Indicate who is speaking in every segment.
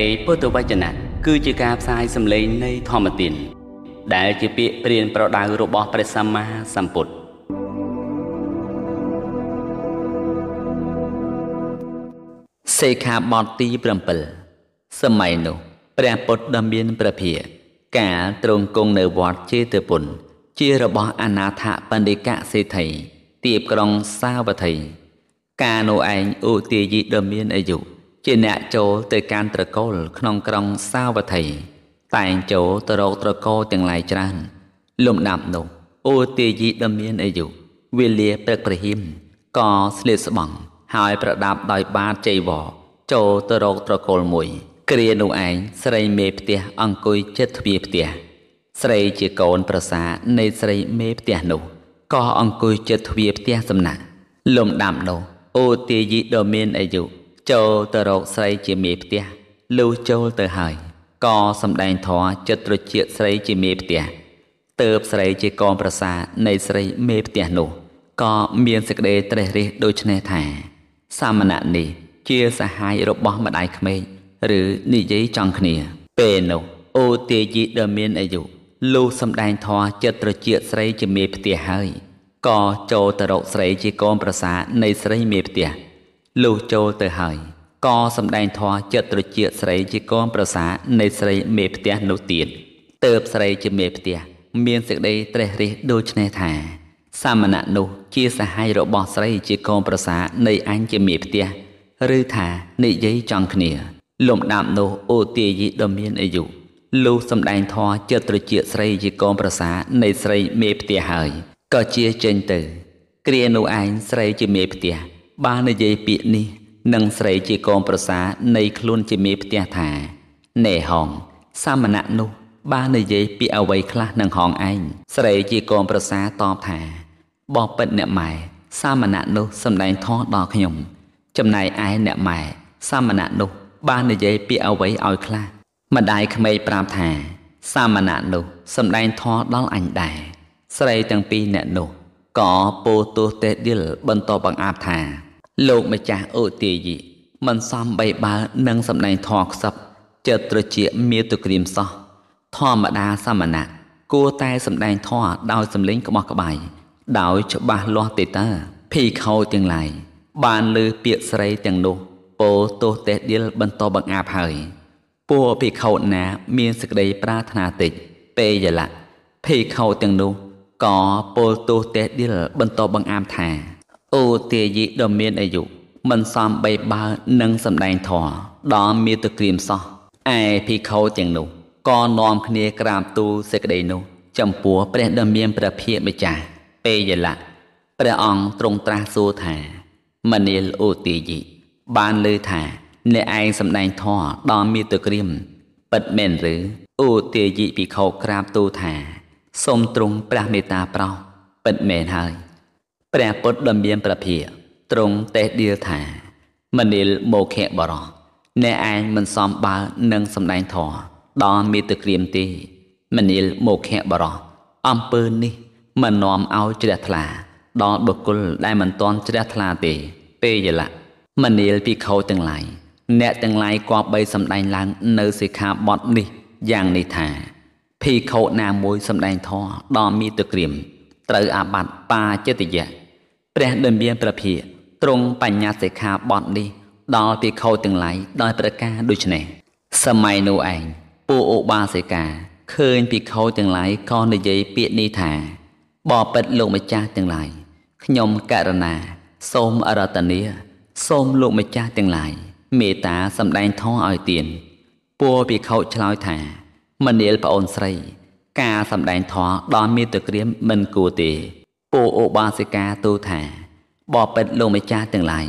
Speaker 1: ីពុទ្ធវចនៈគឺជាការផ្សាយសម្លេងនៃធម្មទានដែលជាពាក្យព្រានប្រដៅរបស់ព្រះសម្មាសម្ពុទ្ធសេខាបទទី7សម័យនោះព្រះពុទ្ធដ៏មានព្រះភិយកាលទ្រង់គង់នៅវត្តចេតពុនជារបស់អនាថបណ្ឌិកសេដ្ឋីទៀបក្រុងសាវត្ថីកាលនោះឯងឧទាយីដ៏មានអាយុ ជាអ្នកចូលទៅកាន់ត្រកូលក្នុងក្រុងសាវត្ថីតែងចូលទៅរកត្រកូលទាំងឡាយច្រើន លំដាប់នោះអូទាយីដ៏មានអាយុវេលាព្រឹកព្រហៀមក៏ស្លៀកស្បង់ហើយប្រដាប់ដោយបាតជ័យវរចូលទៅរកត្រកូលមួយគ្រានោះឯងស្រីមេផ្ទះអង្គុយចិត្តទ្វារផ្ទះស្រីជាកូនប្រសានៃស្រីមេផ្ទះនោះក៏អង្គុយចិត្តទ្វារផ្ទះសំណាក់លំដាប់នោះអូទាយីដ៏មានអាយុ ចូលទៅរកស្រីជាមេផ្ទះលុះចូលទៅហើយក៏សំដែងធរចិត្តត្រជាស្រីជាមេផ្ទះទៅបស្រីជាកងប្រសានៃស្រីមេផ្ទះនោះក៏មានសេចក្តីត្រេះរិះដូចនេះថា សាមណៈនេះ ជាសហាយរបស់ម្ដាយក្មេកឬនិយាយចង់គ្នា ពេលនោះអូទាយីដ៏មានអាយុលុះសំដែងធរចិត្តត្រជាស្រីជាមេផ្ទះហើយក៏ចូលទៅរកស្រីជាកូនប្រសានៃស្រីមេផ្ទះ លុះចូលទៅហើយក៏សម្ដែងធម៌ចិត្តត្រជាស្រីជាកូនប្រសានៃស្រីមេផ្ទះនោះទៀតទៅបស្រីជាមេផ្ទះមានសេចក្តីត្រេះរិះដូចនេះថា សាមណៈនោះជាសហាយរបស់ស្រីជាកូនប្រសានៃអញជាមេផ្ទះឬថានិយាយចង់គ្នា លំដាប់នោះអូទាយីដ៏មានអាយុលុះសម្ដែងធម៌ចិត្តត្រជាស្រីជាកូនប្រសានៃស្រីមេផ្ទះហើយក៏ជាចេញទៅ គ្រានោះឯងស្រីជាមេផ្ទះ បាននិយាយពាក្យនេះនឹងស្រីជាកូនប្រសានៃខ្លួនជាមេផ្ទះថាណែហងសាមណៈនោះ បាននិយាយពាក្យអ្វីខ្លះនឹងហងឯងស្រីជាកូនប្រសាតបថាបបិទ្ធអ្នកម៉ែសាមណៈនោះសំដែងធម៌ដល់ខ្ញុំ ចំណែកឯអ្នកម៉ែសាមណៈនោះ បាននិយាយពាក្យអ្វីឲ្យខ្លះម្ដាយក្មេកប្រាប់ថា សាមណៈនោះសំដែងធម៌ដល់អញដែរស្រីទាំងពីរអ្នកនោះក៏ពោទោសទេឌីលបន្តបង្អាប់ថា លោកម្ចាស់អូទាយីមិនសមបីបើនឹងសម្ដែងធေါ်ខ្សឹបចិត្តត្រជាមាតុក្រៀមសោះធម្មតាសាមណៈគួរតែសម្ដែងធေါ်ដោយសម្លេងក្បោះក្បាយដោយច្បាស់លាស់ទេតើភីខោទាំងឡាយបានលើពាក្យស្រីទាំងនោះពោទោសទេឌីលបន្តបង្អាប់ហើយពួកភិក្ខុណាមានសេចក្តីប្រាថ្នាតិចពេយលៈភិក្ខុទាំងនោះក៏ពោលទោសទេឌីលបន្តបង្អាប់ថា អូទាយីដ៏មានអាយុមិនសមបីបើនឹងសម្ដែងធម៌ដល់មាតុក្រៀមសោះឯភិក្ខុទាំងនោះក៏នាំគ្នាក្រាបទូលសេចក្តីនោះ ចំពោះព្រះដ៏មានព្រះភិយម្ចាស់ពេយលៈព្រះអង្គទ្រង់ត្រាស់សួរថាមនាលអូទាយីបានលើថាអ្នកឯងសម្ដែងធម៌ដល់មាតុក្រៀមពិតមែនឬអូទាយីភិក្ខុក្រាបទូលថាសូមទ្រង់ព្រះមេត្តាប្រោសពិតមែនហើយ ព្រះពុទ្ធដ៏មានព្រះភិយទ្រង់តេះដៀលថាមនិលមោខៈបរោះអ្នកឯងមិនសមបើនឹងសម្ដែងធម៌ដល់មេត្តាក្រៀមទេមនិលមោខៈបរោះអំពើនេះមិននាំឲ្យជ្រះថ្លា ដល់បុគ្គលដែលមិនទាន់ជ្រះថ្លាទេពេលយលៈមនិលពិខោទាំងឡាយអ្នកទាំងឡាយគប្បីសម្ដែងឡើងនៅសិក្ខាបទនេះយ៉ាងនេះថាភីខោណាមួយសម្ដែងធម៌ដល់មីតក្រៀមត្រូវអាបត្តិបាចិត្តយៈ ព្រះដ៏មានព្រះភិយទ្រង់បញ្ញត្តិសិក្ខាបទនេះដល់ភិក្ខុទាំងឡាយដោយប្រការដូចនេះសម័យនោះឯងពួកឧបាសិកាឃើញភិក្ខុទាំងឡាយក៏និយាយពាក្យនេះថាបបិទ្ធលោកម្ចាស់ទាំងឡាយខ្ញុំករណាសូមអរតនីសូមលោកម្ចាស់ទាំងឡាយមេត្តាសម្ដែងធម៌ឲ្យទៀនពួកភិក្ខុឆ្លើយថាមនាលប្អូនស្រី ការសម្ដែងធម៌ដល់មាតុក្រាមមិនគួរទេ ពួកឧបាសិកាទូថាបបិទ្ធលោកម្ចាស់ទាំងឡាយ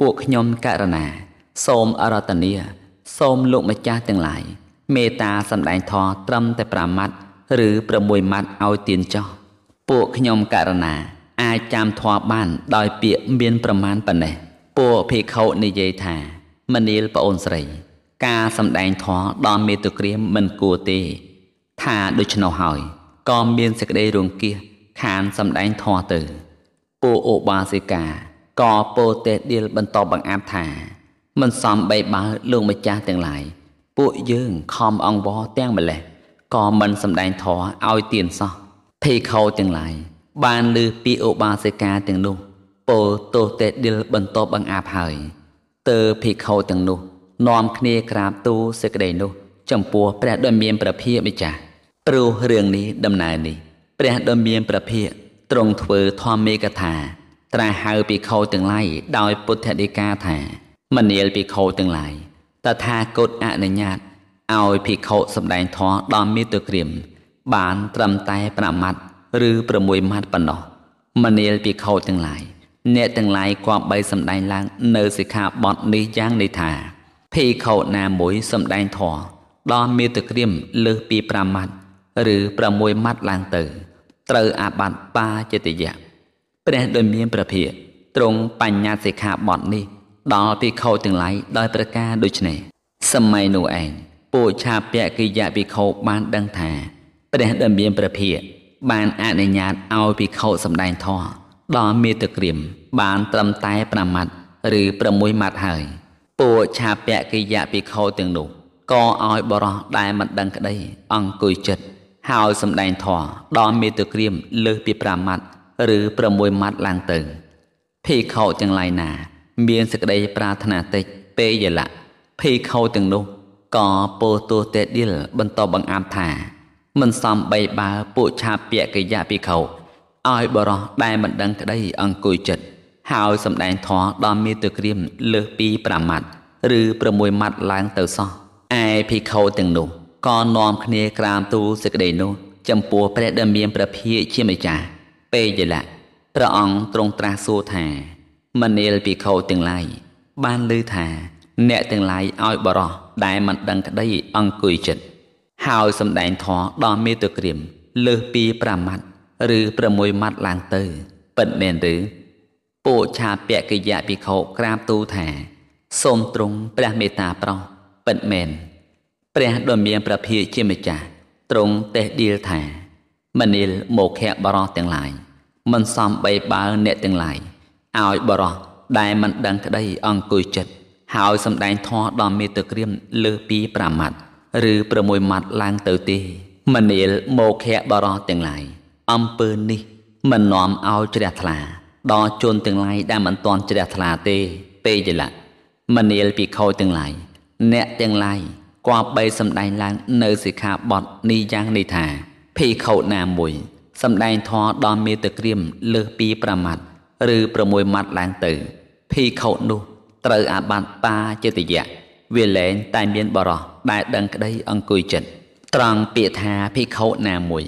Speaker 1: ពួកខ្ញុំករណា សូមអរតនីសូមលោកម្ចាស់ទាំងឡាយមេត្តាសម្ដែងធម៌ត្រឹមតែ5ម៉ាត់ឬ6ម៉ាត់ឲ្យទៀនចោះពួកខ្ញុំករណា អាចចាំធម៌បាន ដោយពាក្យមានប្រមាណប៉ុណ្ណេះពួកភិក្ខុនិយាយថាមនាលប្អូនស្រី ការសម្ដែងធម៌ដល់មេតុក្រាមមិនគួរទេ ថាដូច្នោះហើយក៏មានសេចក្តីរង្គៀស ខានសម្ដែងធម៌ទៅពួកឧបាសិកាក៏ពោទេឌៀលបន្តបង្អាប់ថា មិនសមបីបើលោកម្ចាស់ទាំងឡាយពួកយើងខំអង្វរទាំងម្លេះក៏មិនសម្ដែងធម៌ឲ្យទៀនសោះភេខោទាំងឡាយបានលើពីឧបាសិកាទាំងនោះពោទោតេឌិលបន្តបង្អាប់ហើយទើភេខោទាំងនោះនាំគ្នាក្រាបទូលសេចក្តីនោះ ចំពោះព្រះដ៏មានព្រះភិយម្ចាស់ព្រោះរឿងនេះដំណើរនេះ ព្រះដ៏មានព្រះភិយទ្រង់ធ្វើធម្មេកថា ត្រាស់ហៅភិក្ខុទាំងឡាយដោយពុទ្ធដីកាថាមនាលភិក្ខុទាំងឡាយតថាគតអនុញ្ញាតឲ្យភិក្ខុសម្ដែងធម៌ដល់មេត្តាក្រៀមបានត្រឹមតែ5ម៉ាត់ឬ6ម៉ាត់ប៉ុណ្ណោះមនាលភិក្ខុទាំងឡាយអ្នកទាំងឡាយគប្បីសម្ដែងឡើងនៅសិក្ខាបទនេះយ៉ាងនេះថាភិក្ខុណាមួយសម្ដែងធម៌ដល់មេត្តាក្រៀមលើសពី5ម៉ាត់ឬ6ម៉ាត់ឡើងទៅ ត្រូវអាបត្តិបាចិត្តយៈព្រះដោយមានព្រះភិយទ្រង់បញ្ញត្តិសិក្ខាបទនេះ ដល់ភិក្ខុទាំងឡាយដោយប្រការដូចនេះសម័យនោះឯងពួកឆាពៈកិយៈភិក្ខុបានដឹងថាព្រះដែលមានព្រះភិយបានអនុញ្ញាតឲ្យភិក្ខុសម្ដែងធម៌ដល់មេតក្រៀមបានត្រឹមតែ5ម៉ាត់ឬ6ម៉ាត់ហើយពួកឆាពៈកិយៈភិក្ខុទាំងនោះក៏ឲ្យបរោះដែលមិនដឹងក្តីអង្គុយចិត្ត ហើយសម្ដែងធម៌ដល់មេតក្រៀមលើសពី5ម៉ាត់ឬ6ម៉ាត់ឡើងទៅភិក្ខុទាំងឡាយណា មានសេចក្តីប្រាថ្នាតិចពេយលៈភិក្ខុទាំងនោះក៏ពោទោតេឌិលបន្តបង្អាប់ថា មិនសមបីបើពួកឆាពៈកិយៈភិក្ខុឲ្យបរោះដែលមិនដឹងក្តីអង្គុយចិត្តហើយសម្ដែងធម៌ដល់មេតក្រៀមលើសពី5ម៉ាត់ឬ6ម៉ាត់ឡើងទៅសោះឯភិក្ខុទាំងនោះ ក៏នាំគ្នាក្រាមទូលសេចក្តីនោះចំពោះព្រះដែលមានព្រះភិយជាម្ចាស់ពេយលៈព្រះអង្គទ្រង់ត្រាស់សួរថាមនាលភិក្ខុទាំងឡាយបានឮថា អ្នកទាំងឡាយឲ្យបរោះដែលមិនដឹងក្តីអង្គុយចិត្តហើយសម្ដែងធម៌ដល់មេតក្រៀមលើសពី5ម៉ាត់ឬ6ម៉ាត់ឡើងទៅពិតមែនឬពួកឆាពៈកិយៈភិក្ខុក្រាបទូលថា សូមទ្រង់ព្រះមេត្តាប្រោសពិតមែន ព្រះដ៏មានព្រះភិយជាម្ចាស់ទ្រង់ទេសឌីលថាមនាលមកខៈបរោះទាំងឡាយមិនសមបីបើអ្នកទាំងឡាយឲ្យបរោះដែលមិនដឹងក្តីអង្គុយចិត្តហើយសម្ដែងធម៌ដល់មេត្តាក្រៀមលើសពី5ម៉ាត់ឬ6ម៉ាត់ឡើងទៅទេមនាលមកខៈបរោះទាំងឡាយអំពើនេះមិននាំឲ្យជ្រះថ្លាដល់ជនទាំងឡាយដែលមិនទាន់ជ្រះថ្លាទេ ពេយលៈមនាលពិខោទាំងឡាយអ្នកទាំងឡាយ គប្បីសម្ដែងឡើងនៅសិក្ខាបទនេះយ៉ាងនេះថាភិក្ខុណាមួយសម្ដែងធម៌ដល់មេត្តាក្រៀមលើសពី5ម៉ាត់ឬ6ម៉ាត់ឡើងទៅភិក្ខុនោះត្រូវអាបត្តិបាចិត្តយៈវាលែងតែមានបរោះដែលដឹងក្តីអង្គុយចិត្តត្រង់ពាក្យថាភិក្ខុណាមួយ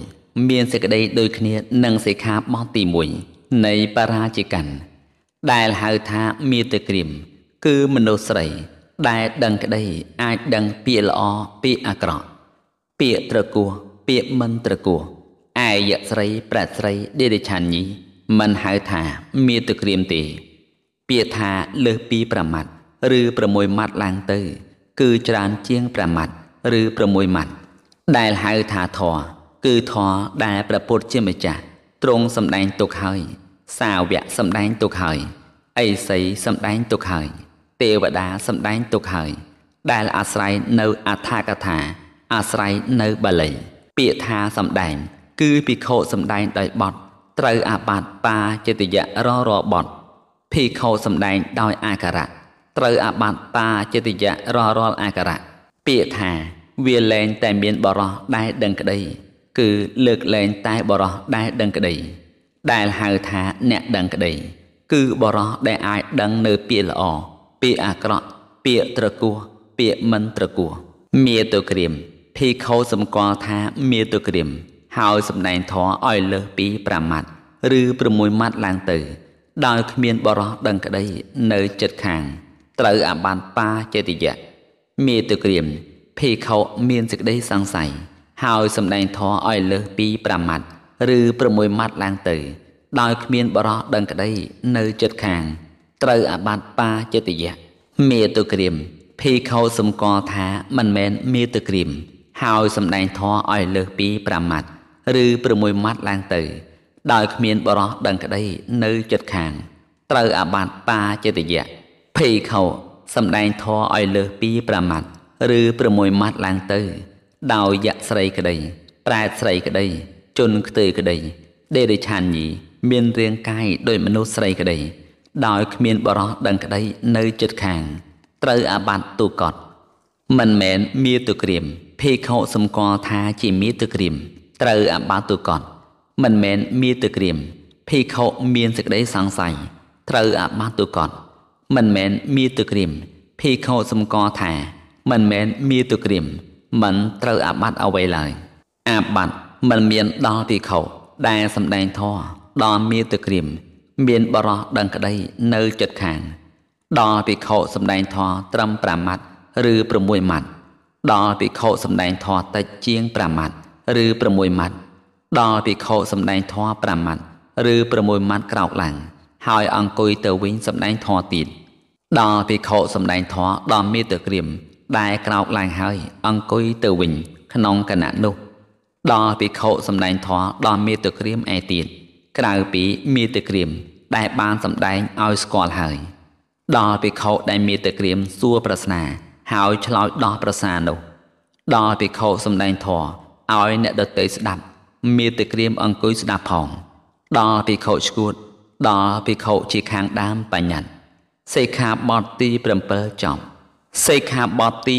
Speaker 1: មានសេចក្តីដូចគ្នានឹងសិក្ខាបទទី1នៃបរាជិកੰដែលហៅថាមេត្តាក្រៀមគឺមនុស្សស្រី ដែលដឹងក្តីអាចដឹងពាក្យល្អពាក្យអាក្រក់ពាក្យត្រគោះពាក្យមិនត្រគោះឯយស្រីប្រាស្រីដេរិឆាញីមិនហៅថាមាតុក្រៀមទេ ពាក្យថាលើសពី5ម៉ាត់ឬ6ម៉ាត់ឡើងទៅ គឺច្រើនជាង5ម៉ាត់ឬ6ម៉ាត់ដែលហៅថាធរគឺធរដែលព្រះពុទ្ធជាម្ចាស់ទ្រង់សម្ដែងទុកហើយ សាវកសម្ដែងទុកហើយអេសីសម្ដែងទុកហើយ ទេវតាសម្ដែងទុកហើយ ដែលអាស្រ័យនៅអថាកថា អាស្រ័យនៅបាលី ពាក្យថាសម្ដែង គឺភិក្ខុសម្ដែងដោយបត់ត្រូវអាបត្តិបាចិត្តយៈររបត់ភិក្ខុសម្ដែងដោយអាការៈត្រូវអាបត្តិបាចិត្តយៈររលអាការៈពាក្យថាវាលែងតែមានបរោះដែលដឹងក្តី គឺលើកលែងតែបរោះដែលដឹងក្តី ដែលហៅថាអ្នកដឹងក្តី គឺបរោះដែលអាចដឹងនៅពាក្យល្អ ពាក្យអាក្រក់ពាក្យត្រគោះពាក្យមិនត្រគោះមាតុក្រៀមភីខោសម្គាល់ថាមាតុក្រៀមហើយសម្ដែងធម៌ឲ្យលើសពី5ម៉ាត់ឬ6ម៉ាត់ឡើងទៅ ដោយគ្មានបរោះដឹងក្តីនៅចិត្តខាង ត្រូវអាបានបាចេតិយៈមាតុក្រៀមភីខោមានសេចក្តីសង្ស័យហើយសម្ដែងធម៌ឲ្យលើសពី5ម៉ាត់ឬ6ម៉ាត់ឡើងទៅ ដោយគ្មានបរោះដឹងក្តីនៅចិត្តខាង ត្រូវអាបត្តិបាចិត្តយៈមេតុក្រៀមភីខោសម្គាល់ថាមិនមែនមេតុក្រៀមហើយសម្ដែងធម៌ឲ្យលើសពី5ម៉ាត់ឬ6ម៉ាត់ឡើងទៅ ដោយគ្មានបរោះដឹងក្តីនៅចិត្តខាង ត្រូវអាបត្តិបាចិត្តយៈភីខោសម្ដែងធម៌ឲ្យលើសពី5ម៉ាត់ឬ6ម៉ាត់ឡើងទៅ ដោយយៈស្រីក្តីប្រែតស្រីក្តីជន់ខ្ទើក្តីដេរិឆានញីមានរាងកាយដោយមនុស្សស្រីក្តី ដោយគ្មានបរោះដឹងក្តីនៅចិត្តខាង ត្រូវអាបត្តិទូកត់មិនមែនមាតុក្រៀមភេខុសម្គាល់ថាជាមាតុក្រៀមត្រូវអាបត្តិទូកត់មិនមែនមាតុក្រៀមភេខុមានសេចក្តីសង្ស័យត្រូវអាបត្តិទូកត់មិនមែនមាតុក្រៀមភេខុសម្គាល់ថាមិនមែនមាតុក្រៀមមិនត្រូវអាបត្តិអ្វីឡើយអាបត្តិមិនមានដល់ភេខុដែលសម្ដែងធម៌ដល់មាតុក្រៀម មានបរោះដឹងក្តីនៅចិត្តខាង ដល់ភិក្ខុសំដែងធម៌ត្រឹម5ម៉ាត់ឬ6ម៉ាត់ដល់ភិក្ខុសំដែងធម៌តិចជាង5ម៉ាត់ឬ6ម៉ាត់ដល់ភិក្ខុសំដែងធម៌5ម៉ាត់ឬ6ម៉ាត់ក្រោកឡើងហើយអង្គុយទៅវិញសំដែងធម៌ទៀតដល់ភិក្ខុសំដែងធម៌ដល់មេតក្រៀមដែលក្រោកឡើងហើយអង្គុយទៅវិញ ក្នុងគណៈនោះ ដល់ភិក្ខុសំដែងធម៌ដល់មេតក្រៀមឯទៀត ក្រៅពីមេតក្រៀមដែលបានសម្ដែងឲ្យស្គាល់ហើយ ដល់ភិក្ខុដែលមានតែក្រៀមសួរប្រស្នាហើយឆ្លើយដោះប្រសានោះ ដល់ភិក្ខុសម្ដែងធម៌ឲ្យអ្នកដតីស្ដាប់មានតែក្រៀមអង្គុយស្ដាប់ផង ដល់ភិក្ខុឈួត ដល់ភិក្ខុជាខាងដើមបញ្ញត្តិសិក្ខាបទទី7ចប់សិក្ខាបទទី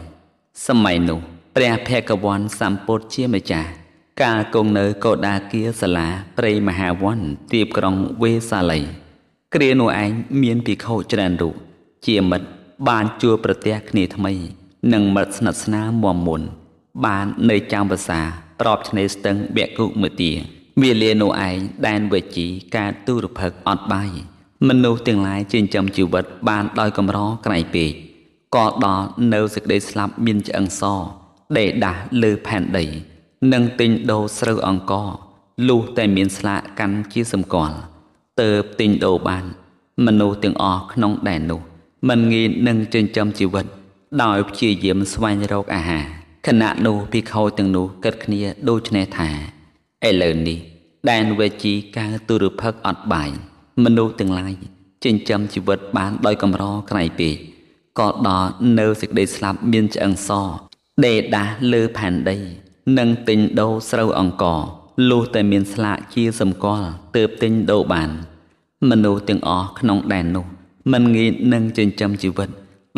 Speaker 1: 8សម័យនោះព្រះភគវន្តសម្ពុទ្ធជាម្ចាស់ កាលគង់នៅកោដាគាសាលាព្រៃមហាវ័នទៀបក្រុងវេសាលីគ្រានោះឯងមានភិក្ខុច្រើនរូបជាមិត្តបានជួបប្រទះគ្នាថ្មី និងមិត្តស្និទ្ធស្នាលមមមុន បាននៅចាំភាសាប្របឆ្នេរស្ទឹងវគុមទាវាលានោះឯងដែនវេជីការទូរភឹកអត់បាយមនុស្សទាំងឡាយចិញ្ចឹមជីវិតបានដោយកម្រក្រៃពេកក៏ដល់នៅសេចក្តីស្លាប់មានឆ្អឹងសដេដាស់លើផែនដី និងទិញដូរស្រូវអង្ករលុះតែមានស្លាកកាន់ជាសម្គាល់ទៅទិញដូរបាន មនុស្សទាំងអស់ក្នុងដែននោះមិនងាយនឹងចិញ្ចឹមជីវិត ដោយព្យាយាមស្វែងរកអាហារខណៈនោះភិក្ខុទាំងនោះគិតគ្នាដូចនេះថាឥឡូវនេះដែនវេជីកើទុរភឹកអត់បាយមនុស្សទាំងឡាយចិញ្ចឹមជីវិតបានដោយកម្រក្រៃពេកក៏ដល់នៅសេចក្តីស្លាប់មានឆ្អឹងសដេដាស់លើផែនដី និងទិញដូរស្រូវអង្ករលុះតែមានស្លាកជាសម្គាល់ទើបទិញដូរបាន មនុស្សទាំងអស់ក្នុងដែននោះមិនងាយនឹងចិញ្ចឹមជីវិត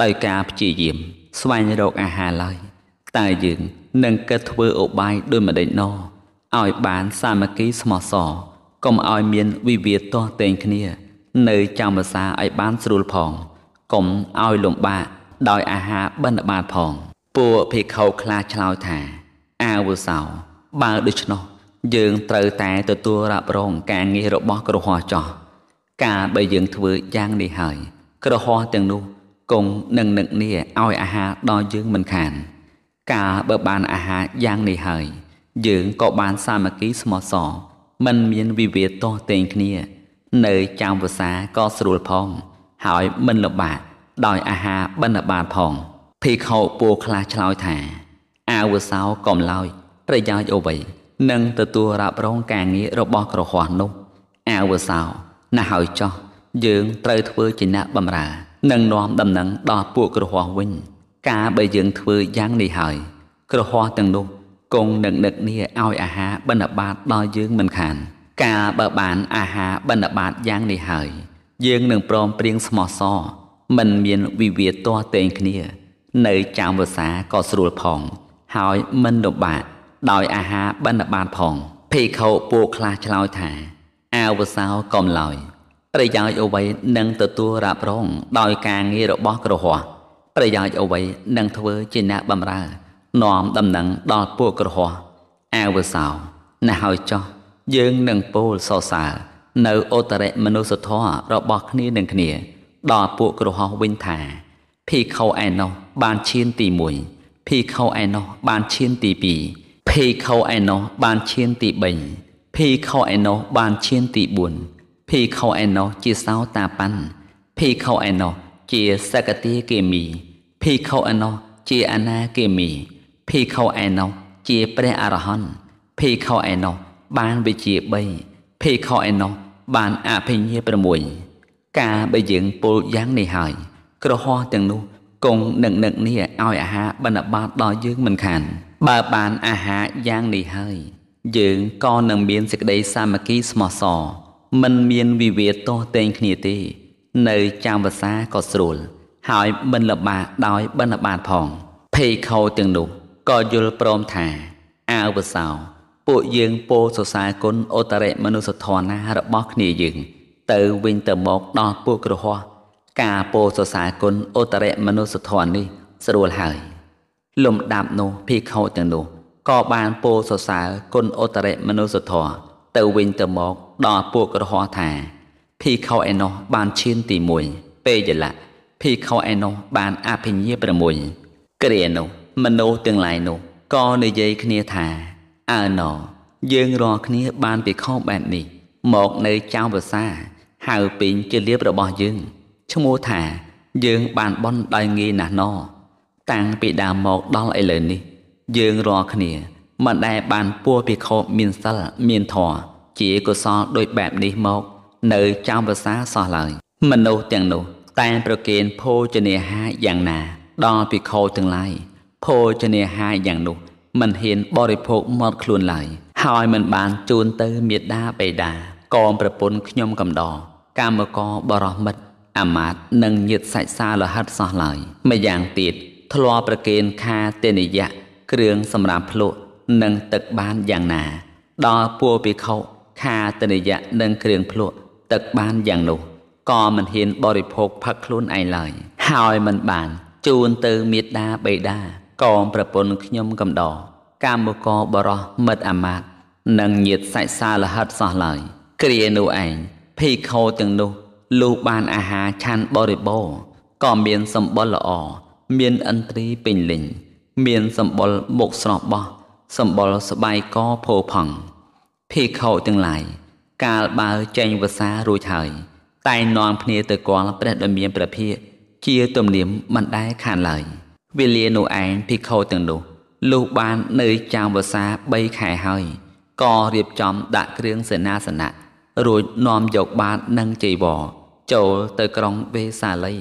Speaker 1: ដោយការព្យាយាម ស្វែងរកអាហារឡើយតែយើងនឹងកិតធ្វើឧបាយដោយម្ដេចណោឲ្យបានសាមគ្គីស្មោះសរកុំឲ្យមានវិវាទទាស់តែងគ្នា នៅចាំភាសាឲ្យបានស្រួលផងកុំឲ្យលំបាកដោយអាហារបិណ្ឌបាតផង ពួកភិក្ខុខ្លះឆ្លើយថា អាវុសោបើដូច្នោះយើងត្រូវតែទទួលរ៉ាប់រងការងាររបស់គ្រហស្ថចោះកាលបើយើងធ្វើយ៉ាងនេះហើយគ្រហស្ថទាំងនោះគង់នឹងនឹកនាឲ្យអាហារដល់យើងមិនខាន កាលបើបានអាហារយ៉ាងនេះហើយយើងក៏បានសាមគ្គីស្មោះសរមិនមានវិវាទទាស់ទែងគ្នា នៅចាំភាសាក៏ស្រួលផង ហើយមិនលំបាកដោយអាហារបិណ្ឌបាតផងភីខោពូខ្លះឆ្លើយថា អាវសោកំឡើយប្រយោជន៍អ្វីនឹងទទួលរ៉ាប់រងការងាររបស់ក្រហមនោះអាវសោណាស់ហើយចោះយើងត្រូវធ្វើជាអ្នកបម្រើនិងនាំដំណឹងដល់ពួកក្រហមវិញ ការបើយើងធ្វើយ៉ាងនេះហើយក្រហមទាំងនោះគង់នឹងនឹកនាឲ្យអាហារបិណ្ឌបាតដល់យើងមិនខាន ការបើបានអាហារបិណ្ឌបាតយ៉ាងនេះហើយ យើងនឹងព្រមព្រៀងស្មោះសរមិនមានវិវាទទាស់តែងគ្នា នៅចាំភាសាក៏ស្រួលផង ហើយមិនលំបាកដោយអាហារបិណ្ឌបាតផងភេខោពួកខ្លះឆ្លើយថាអាវសោកំឡើយប្រយោជន៍អ្វីនឹងទទួលរ៉ាប់រង ដោយការងាររបស់ក្រហមប្រយោជន៍អ្វីនឹងធ្វើជាអ្នកបម្រើនាំដំណឹងដល់ពួកក្រហមអាវសោណាស់ហើយចោះយើងនឹងពោលសរសើរនៅអូតរិមនុស្សធម៌របស់គ្នានឹងគ្នា ដល់ពួកក្រហមវិញថាភីខោឯណោះបានឈានទី1 ភីខោឯណោះបានឈានទី2ភីខោឯណោះបានឈានទី3ភីខោឯណោះបានឈានទី4ភីខោឯណោះជាសោតាប៉ាន់ភីខោឯណោះជាសកតិគេមីភីខោឯណោះជាអនាគេមីភីខោឯណោះជាព្រះអរហន្តភីខោឯណោះបានវិជា3ភីខោឯណោះបានអភិញ្ញា6ការបើយើងពលយ៉ាងនេះហើយក្រហមទាំងនោះ គង់នឹងនឹកនេះឲ្យអាហារបណ្ឌបាតដល់យើងមិនខាន បើបានអាហារយ៉ាងនេះហើយយើងក៏នឹងមានសេចក្តីសាមគ្គីស្មោះសរមិនមានវិវាទទាស់តែងគ្នាទេ នៅចាំភាសាក៏ស្រួល ហើយមិនលបាកដោយបណ្ឌបាតផងភេខោទាំងនោះក៏យល់ព្រមថាអាវសោពួកយើងពោសរសើរគុណអូតរិមនុស្សធម៌ណារបស់គ្នាយើង ទៅវិញទៅមកដល់ពួកក្រហោះ ការពោសរសើរគុណអូតរិមនុស្សធម៌នេះស្រួលហើយ លំដាប់នោះភិក្ខុទាំងនោះក៏បានពោសរសើរគុណអូតរិមនុស្សធម៌ទៅវិញទៅមកដល់ពួកក្រហោះថាភិក្ខុឯនោះបានឈានទី1ពេលយលៈភិក្ខុឯនោះបានអភិញ្ញា6គ្រានោះមនុស្សទាំងឡាយនោះក៏និយាយគ្នាថាអើណយើងរាល់គ្នាបានពិខុបែបនេះ មកនៅចៅភាសាហៅពេញជាលៀបរបស់យើង ឈ្មោះថា យើងបានបន់ដោយងាយណាស់ណតាំងពីដើមមកដល់ឥឡូវនេះ យើងរាល់គ្នាមិនដែលបានពួរពិខុមានសិលមានធម៌ជាកុសលដូចបែបនេះមក នៅចៅភាសាសោះឡើយមនុស្សទាំងនោះតែប្រគេនភោជនាហារយ៉ាងណា ដល់ពិខុទាំងឡាយភោជនាហារយ៉ាងនោះមិនហ៊ានបរិភោគមាត់ខ្លួនឡើយហើយមិនបានជូនទៅមេដាបេដាកងប្រពន្ធខ្ញុំកំដរកម្មករបរោះមិត្ត អាមាតនិងញាតសាច់សាលហិតសោះឡើយម្យ៉ាងទៀតធ្លាប់ប្រគេនខាទេនិយៈគ្រឿងសម្រាប់ភ្លក់និងទឹកបានយ៉ាងណា ដល់ពួកភិក្ខុខាទេនិយៈនិងគ្រឿងភ្លក់ទឹកបានយ៉ាងនោះក៏មិនហ៊ានបរិភោគផឹកខ្លួនឯងឡើយហើយមិនបាន ជូនទៅមេដាបេដាកងប្រពន្ធខ្ញុំកំដរកម្មករបរោះមិត្តអាមាតនិងញាតសាច់សាលហិតសោះឡើយគ្រានោះឯងភីខោទាំងនោះ លុះបានអាហារឆាន់បរិបូរក៏មានសម្បុរល្អមានឥន្ទ្រីពេញលេញមានសម្បុរមុខស្រស់បោះសម្បុរស្បែកកផោផង់ភីខោទាំងឡាយកាលបើចេញវសារួចហើយ តែនាំគ្នាទៅគាល់ព្រះដ៏មានព្រះភិក្ខជាទំនៀមមិនដែលខានឡើយវេលានោះឯងភិក្ខុទាំងនោះលុះបាននៅចាំវសា3ខែហើយក៏រៀបចំដាក់គ្រឿងសេនាសនៈរួចនាំយកបាតនិងចីវរ ចូលទៅក្រុងវេសាលី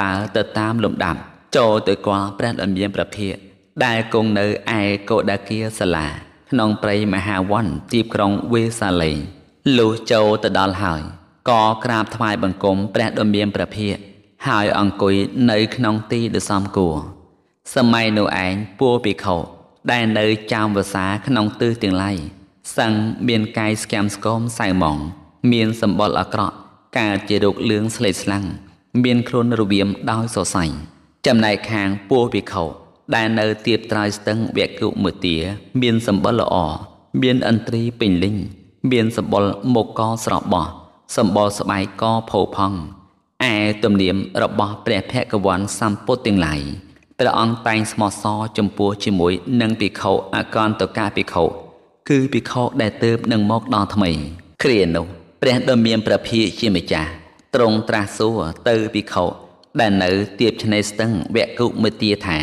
Speaker 1: ដើរទៅតាមលំដាប់ចូលទៅគាល់ព្រះដ៏មានព្រះភិក្ខដែលគង់នៅឯកោដាគាសាលា ក្នុងព្រៃមហាវ័នទីក្រុងវេសាលីលុះចូលទៅដល់ហើយក៏ក្រាបថ្វាយបង្គំព្រះដ៏មានព្រះភិក្ខហើយអង្គុយនៅក្នុងទីដ៏សមគួរសម័យនោះឯងពួកភិក្ខុដែលនៅចាំវសាក្នុងទិសទាំងឡាយសឹងមានកាយស្គាំស្គមសៅម៉ងមានសម្បុរអាក្រក់ កើតជារោគលឿងស្លេកស្លាំងមានខ្លួនរវាមដោយសរសៃចំណែកខាងពួកភិក្ខុដែលនៅទៀបត្រើយស្ទឹងវគ្គមុទា មានសម្បុរល្អមានឥន្ទ្រីពេញលេញមានសម្បុរមុខកស្រស់បោះសម្បុរស្បែកកផោផង់ឯទំនៀមរបស់ព្រះភគវ័នសម្ពុទ្ធទាំងឡាយព្រះអង្គតែងស្មោះសរចំពោះជាមួយនឹងភិក្ខុអកន្តកាភិក្ខុគឺភិក្ខុដែលទៅនឹងមកដល់ថ្មីគ្រានោះ ព្រះដ៏មានព្រះភិជាម្ចាស់ទ្រង់ត្រាស់សួរទៅភិក្ខុដែលនៅទៀបឆ្នេរស្ទឹងវគ្គមិទាថា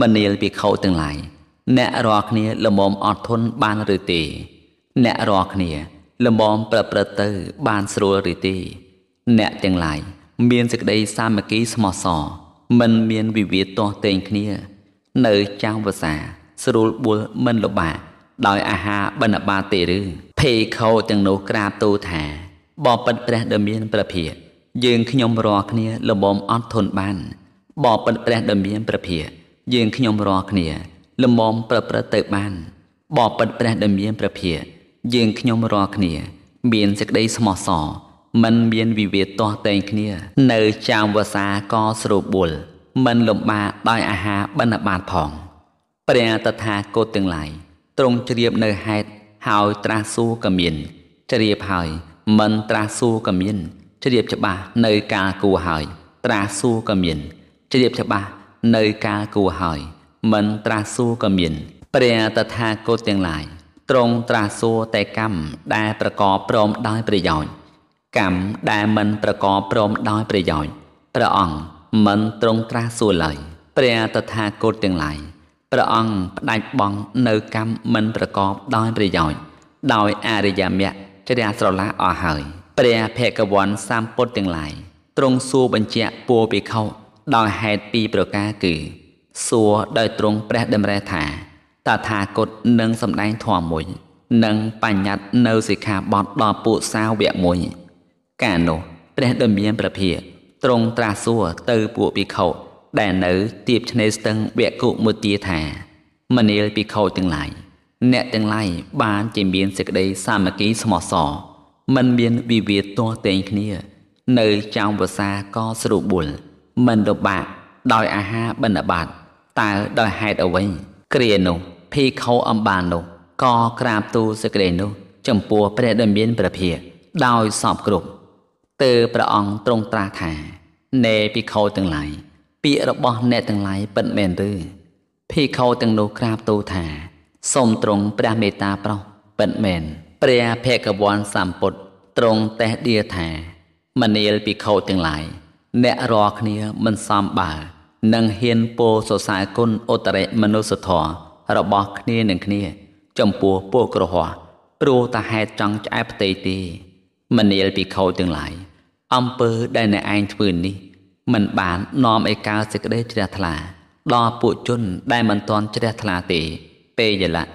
Speaker 1: មនាលភិក្ខុទាំងឡាយអ្នករាល់គ្នាលមមអត់ធន់បានឬទេ អ្នករាល់គ្នាលមមប្រព្រឹត្តទៅបានស្រួលឬទេ អ្នកទាំងឡាយមានសេចក្តីសាមគ្គីស្មោះសរមិនមានវិវាទទាស់ទែងគ្នា នៅចាំវសាស្រួលបួលមិនលបាដោយអាហារបិណ្ឌបាតទេឬ ភេខោទាំងនោះក្រាបទូថាបបិទ្ធព្រះដ៏មានព្រះភិយយើងខ្ញុំរាល់គ្នាលំមអត់ធន់បានបបិទ្ធព្រះដ៏មានព្រះភិយយើងខ្ញុំរាល់គ្នាលំមប្រព្រឹត្តទៅបានបបិទ្ធព្រះដ៏មានព្រះភិយយើងខ្ញុំរាល់គ្នា មានសេចក្តីស្មោះសរមិនមានវិវាទទាស់តែងគ្នា នៅចាមវសាក៏ស្រួលបុលមិនលំបាកដោយអាហារបិណ្ឌបាតផងព្រះតថាគតទាំងឡាយទ្រង់ជ្រាបនៅហេតុ ហើយត្រាស់សួរក៏មានជ្រាបហើយមិនត្រាស់សួរក៏មានជ្រាបច្បាស់នៅការគួរហើយ ត្រាស់សួរក៏មានជ្រាបច្បាស់នៅការគួរហើយ មិនត្រាស់សួរក៏មានព្រះតថាគតទាំងឡាយទ្រង់ត្រាស់សួរតែកម្មដែលប្រកបព្រមដោយប្រយោជន៍កម្មដែលមិនប្រកបព្រមដោយប្រយោជន៍ព្រះអង្គមិនទ្រង់ត្រាស់សួរឡើយព្រះតថាគតទាំងឡាយ ព្រះអង្គផ្ដាច់បង់នៅកម្មមិនប្រកបដោយប្រយោជន៍ដោយអរិយមគ្គជ្រះស្រឡះអស់ហើយព្រះភគវ័នសម្ពុទ្ធទាំងឡាយទ្រង់សួរបញ្ជាក់ពួរភិក្ខុដោយហេតុពីរប្រការគឺ សួរដោយទ្រង់ព្រះតម្រាថាតថាគតនឹងសម្ដែងធម៌មួយនិងបញ្ញត្តិនៅសិក្ខាបទដល់ពួកសាវកមួយ កាលនោះព្រះដ៏មានព្រះភិយទ្រង់ត្រាស់សួរទៅពួកភិក្ខុ ដែលនៅទៀបឆ្នេរស្ទឹងវគ្គុមុទាថាមនាលភិក្ខុទាំងឡាយអ្នកទាំងឡាយបានជាមានសេចក្តីសាមគ្គីស្មោះសរមិនមានវិវាទទាស់តែងគ្នា នៅចៅភាសាក៏ស្រួលបុលមិនលំបាកដោយអាហារបិណ្ឌបាតតើដោយហេតុអ្វីគ្រានោះភីខោអំបាននោះក៏ក្រាបទូលសេចក្តីនោះ ចំពោះព្រះដ៏មានព្រះភិក្ខដោយសពគ្រប់ទើព្រះអង្គទ្រង់ត្រាស់ថាណែភិក្ខុទាំងឡាយ ពាក្យរបស់អ្នកទាំងឡាយពិតមែនឬភិក្ខុទាំងនោះក្រាបទូលថាសូមទ្រង់ព្រះមេត្តាប្រោសពិតមែនព្រះភគវ័នសម្ពុទ្ធទ្រង់តេះដៀថាមនាលភិក្ខុទាំងឡាយអ្នករាល់គ្នាមិនសមបើនឹងហ៊ានពោសរសើរគុណឧត្តរិមនុស្សធម៌របស់គ្នានឹងគ្នា ចំពោះពួកក្រហមព្រោះតាហេតុចង់ឆ្អែតផ្ទៃទេមនាលភិក្ខុទាំងឡាយអំពើដែលអ្នកឯងធ្វើនេះ មិនបាននាំឲ្យកើតសេចក្តីជ្រះថ្លាដល់ពួកជនដែលមិនទាន់ជ្រះថ្លាទេពេយលៈ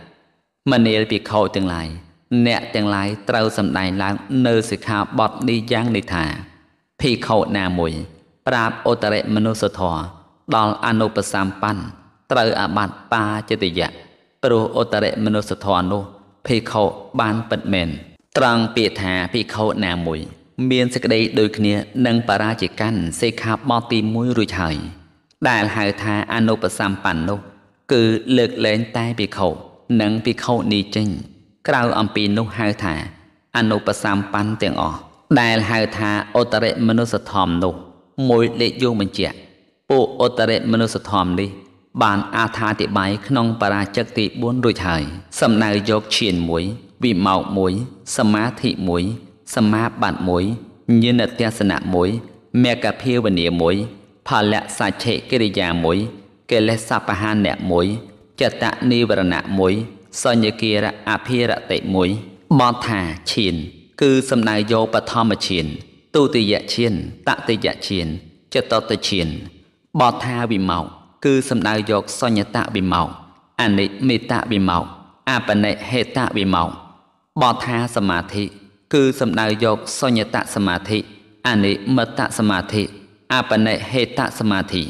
Speaker 1: មនាលភិក្ខុទាំងឡាយអ្នកទាំងឡាយត្រូវសម្ដែងឡើងនៅសិក្ខាបទនេះយ៉ាងនេះថាភិក្ខុណាមួយ ប្រាប់ឧត្តរមនុស្សធម៌ដល់អនុបសម្បណ្ណត្រូវអាបត្តិបាចិត្តយៈព្រោះឧត្តរមនុស្សធម៌នោះភិក្ខុបានពិតមែនត្រង់ពាក្យថាភិក្ខុណាមួយ មានសេចក្តីដូចគ្នានឹងបរាជកម្មសិក្ខាបទទី1រួចហើយ ដែលហៅថាអនុបសម្បណ្ណនោះ គឺលើកលែងតែភិក្ខុនិងភិក្ខុនេះចេញ ក្រៅអំពីនោះហៅថា អនុបសម្បណ្ណទាំងអស់ដែលហៅថាឧត្តរមនុស្សធម៌នោះ មួយលេខយកបញ្ជាក់ពួកឧត្តរមនុស្សធម៌នេះ បានអាថាធិប្បាយក្នុងបរាជិកទី4រួចហើយ សំដៅយកឈានមួយវិមោកមួយសមាធិមួយ សមាបត្តិមួយញាណទស្សនៈមួយមេកភាវនាមួយ ផលៈសច្ឆេកិរិយាមួយកិលេសបហានៈមួយចតនិវរណៈមួយសញ្ញគារអភិរតិមួយបទថាឈាន គឺសំដៅយកបឋមឈានទុតិយឈានតតិយឈានចតតឈានបទថាវិមោកគឺសំដៅយកសញ្ញតវិមោកអនិមិតវិមោកអបនិហេតវិមោកបទថាសមាធិ គឺសំដៅយកសញ្ញតសមាធិអនិមតសមាធិអបនិហេតសមាធិ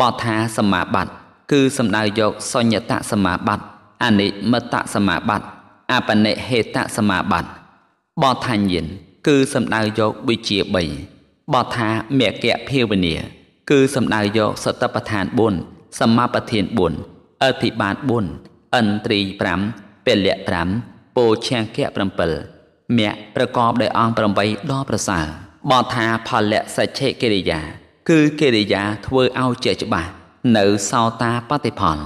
Speaker 1: បទថាសមាបត្តិគឺសំដៅយកសញ្ញតសមាបត្តិអនិមតសមាបត្តិអបនិហេតសមាបត្តិបទថាញាន គឺសំដៅយកវិជា3បទថាមគ្គភាវនាគឺសំដៅយកសតបដ្ឋាន4សមាបធាន4អធិបាន4ឥន្ទ្រី5ពលៈ5ពោឆាង្គៈ7 មគ្គប្រកបដោយអង្គ8ដ៏ប្រសើរបទថាផលៈសច្ឆេកិរិយា គឺកិរិយាធ្វើឲ្យជាច្បាស់នៅសោតាបតិផល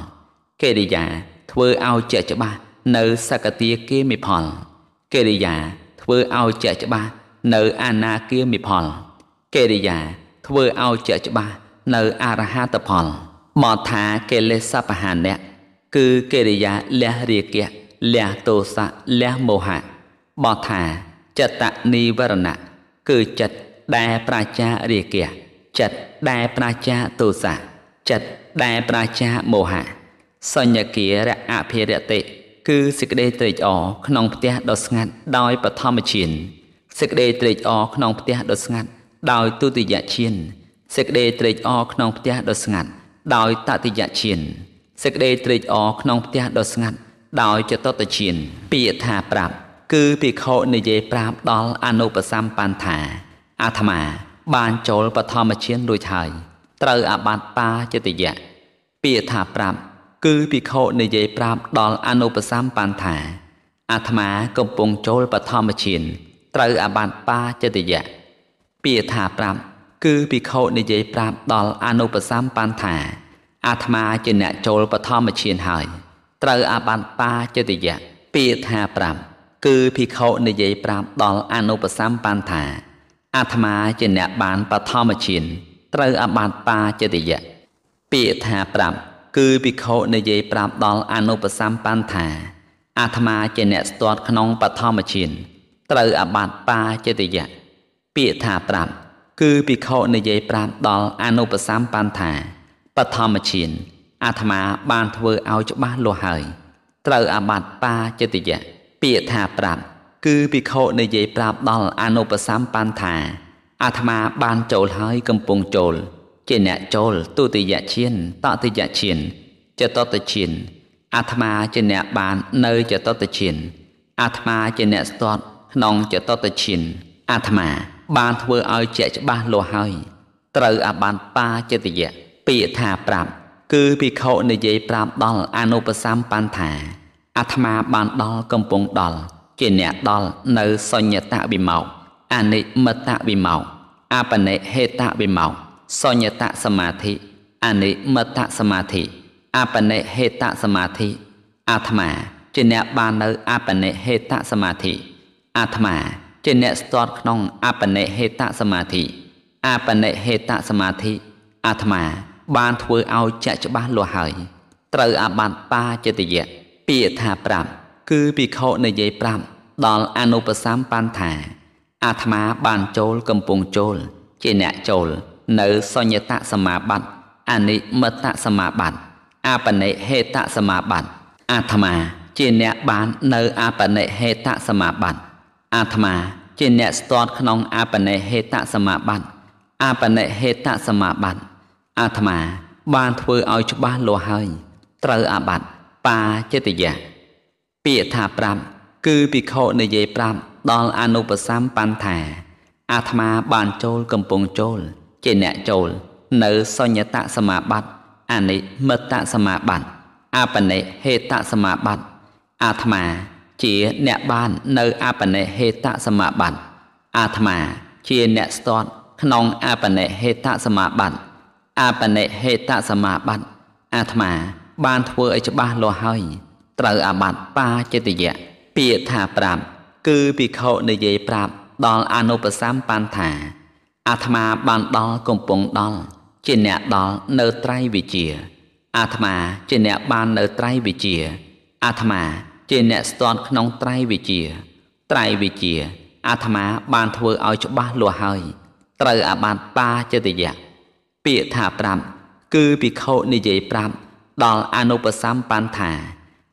Speaker 1: កិរិយាធ្វើឲ្យជាច្បាស់នៅសកតាគាមិផលកិរិយាធ្វើឲ្យជាច្បាស់នៅអនាគាមិផលកិរិយាធ្វើឲ្យជាក់ច្បាស់នៅអរហតផលមកថាកិលេសបហានៈគឺកិរិយាលះរាគៈលះទោសៈលះមោហៈ បោះថាចិត្តនិវរណៈគឺចិត្តដែលប្រជារាគៈចិត្តដែលប្រជាទោសៈចិត្តដែលប្រជាមោហៈសញ្ញគារៈអភិរតិគឺសេចក្តីត្រេកអរក្នុងផ្ទះដ៏ស្ងាត់ដោយបឋមឈានសេចក្តីត្រេកអរក្នុងផ្ទះដ៏ស្ងាត់ដោយទុតិយឈានសេចក្តីត្រេកអរក្នុងផ្ទះដ៏ស្ងាត់ដោយតតិយឈានសេចក្តីត្រេកអរក្នុងផ្ទះដ៏ស្ងាត់ដោយចតតឈានពាក្យថាប្រាប់ គឺភិក្ខុនិយាយប្រាប់ដល់អនុបសម្បានថាអាត្មា បានចូលបឋមឈានរួចហើយត្រូវអាបត្តិបាចតយៈពាក្យថាប្រាប់គឺភិក្ខុនិយាយប្រាប់ដល់អនុបសម្បានថាអាត្មាកំពុងចូលបឋមឈានត្រូវអាបត្តិបាចតយៈពាក្យថាប្រាប់គឺភិក្ខុនិយាយប្រាប់ដល់អនុបសម្បានថាអាត្មាជាអ្នកចូលបឋមឈានហើយត្រូវអាបត្តិបាចិត្តយៈពាក្យថាប្រាប់ គឺភិក្ខុនិយាយប្រាប់ដល់អនុបសម្បានថាអាត្មាជាអ្នកបានបឋមឈានត្រូវអាបត្តិបាចិត្តយៈពាក្យថាប្រាប់ គឺភិក្ខុនិយាយប្រាប់ដល់អនុបសម្បានថាអាត្មាជាអ្នកស្ទាត់ក្នុងបឋមឈានត្រូវអាបត្តិបាចិត្តយៈពាក្យថាប្រាប់គឺភិក្ខុនិយាយប្រាប់ដល់អនុបសម្បានថាបឋមឈានអាត្មាបានធ្វើឲ្យច្បាស់លាស់ហើយត្រូវអាបត្តិបាចិត្តយៈ ពាក្យថាប្រាប់ គឺភិក្ខុនិយាយប្រាប់ដល់អនុបសម្បានថាអាត្មាបានចូលហើយកំពុងចូល ជាអ្នកចូលទុតិយឈានតតិយឈានចតតឈានអាត្មាជាអ្នកបាននៅចតតឈានអាត្មាជាអ្នកស្ទាត់ក្នុងចតតឈានអាត្មា បានធ្វើឲ្យជាក់ច្បាស់លាស់ហើយត្រូវអាបានបាចិត្តយៈពាក្យថាប្រាប់ គឺភិក្ខុនិយាយប្រាប់ដល់អនុបសម្បានថា អាត្មាបានដល់កំពុងដល់ជាអ្នកដល់នៅសញ្ញតវិមោកអនិមតវិមោកអបនិហេតវិមោកសញ្ញតសមាធិអនិមតសមាធិអបនិហេតសមាធិអាត្មាជាអ្នកបាននៅអបនិហេតសមាធិអាត្មាជាអ្នកស្ទាត់ក្នុងអបនិហេតសមាធិអបនិហេតសមាធិអាត្មា បានធ្វើឲ្យចាក់ច្បាស់លាស់ហើយ ត្រូវអាបត្តិបាចិត្តយៈ ពាក្យថាប្រាប់គឺភិក្ខុនិយាយប្រាប់ដល់អនុបសម្បានថាអាត្មាបានចូលកំពុងចូល ជាអ្នកចូល នៅសញ្ញតសមាបត្តិអនិមតសមាបត្តិអបនិហេតសមាបត្តិអាត្មាជាអ្នកបាននៅអបនិហេតសមាបត្តិអាត្មាជាអ្នកស្ទាត់ក្នុងអបនិហេតសមាបត្តិអបនិហេតសមាបត្តិអាត្មាបានធ្វើឲ្យច្បាស់លាស់ហើយត្រូវអាបត្តិ បាចិត្តយៈពាក្យថាប្រាប់គឺភិក្ខុនិយាយប្រាប់ដល់អនុបសម្បានថា អាត្មាបានចូលកំពុងចូល ជាអ្នកចូល នៅសញ្ញតសមាបត្តិអនិមិតសមាបត្តិអបនិហេតសមាបត្តិអាត្មាជាអ្នកបាននៅអបនិហេតសមាបត្តិអាត្មាជាអ្នកស្ទាត់ក្នុងអបនិហេតសមាបត្តិអបនិហេតសមាបត្តិអាត្មា បានធ្វើឲ្យច្បាស់លាស់ហើយត្រូវអាបត្តិបាចិត្តយៈពាក្យថាប្រាប់គឺភិក្ខុនិយាយប្រាប់ដល់អនុបសម្បានថាអាត្មាបានដល់កំពុងដល់ជាអ្នកដល់នៅត្រៃវិជាអាត្មាជាអ្នកបាននៅត្រៃវិជាអាត្មាជាអ្នកស្ទាត់ក្នុងត្រៃវិជា ត្រៃវិជាអាត្មាបានធ្វើឲ្យច្បាស់លាស់ហើយត្រូវអាបានបាចិត្តយៈពាក្យថាប្រាប់គឺភិក្ខុនិយាយប្រាប់ ដល់អនុបសម្បានថា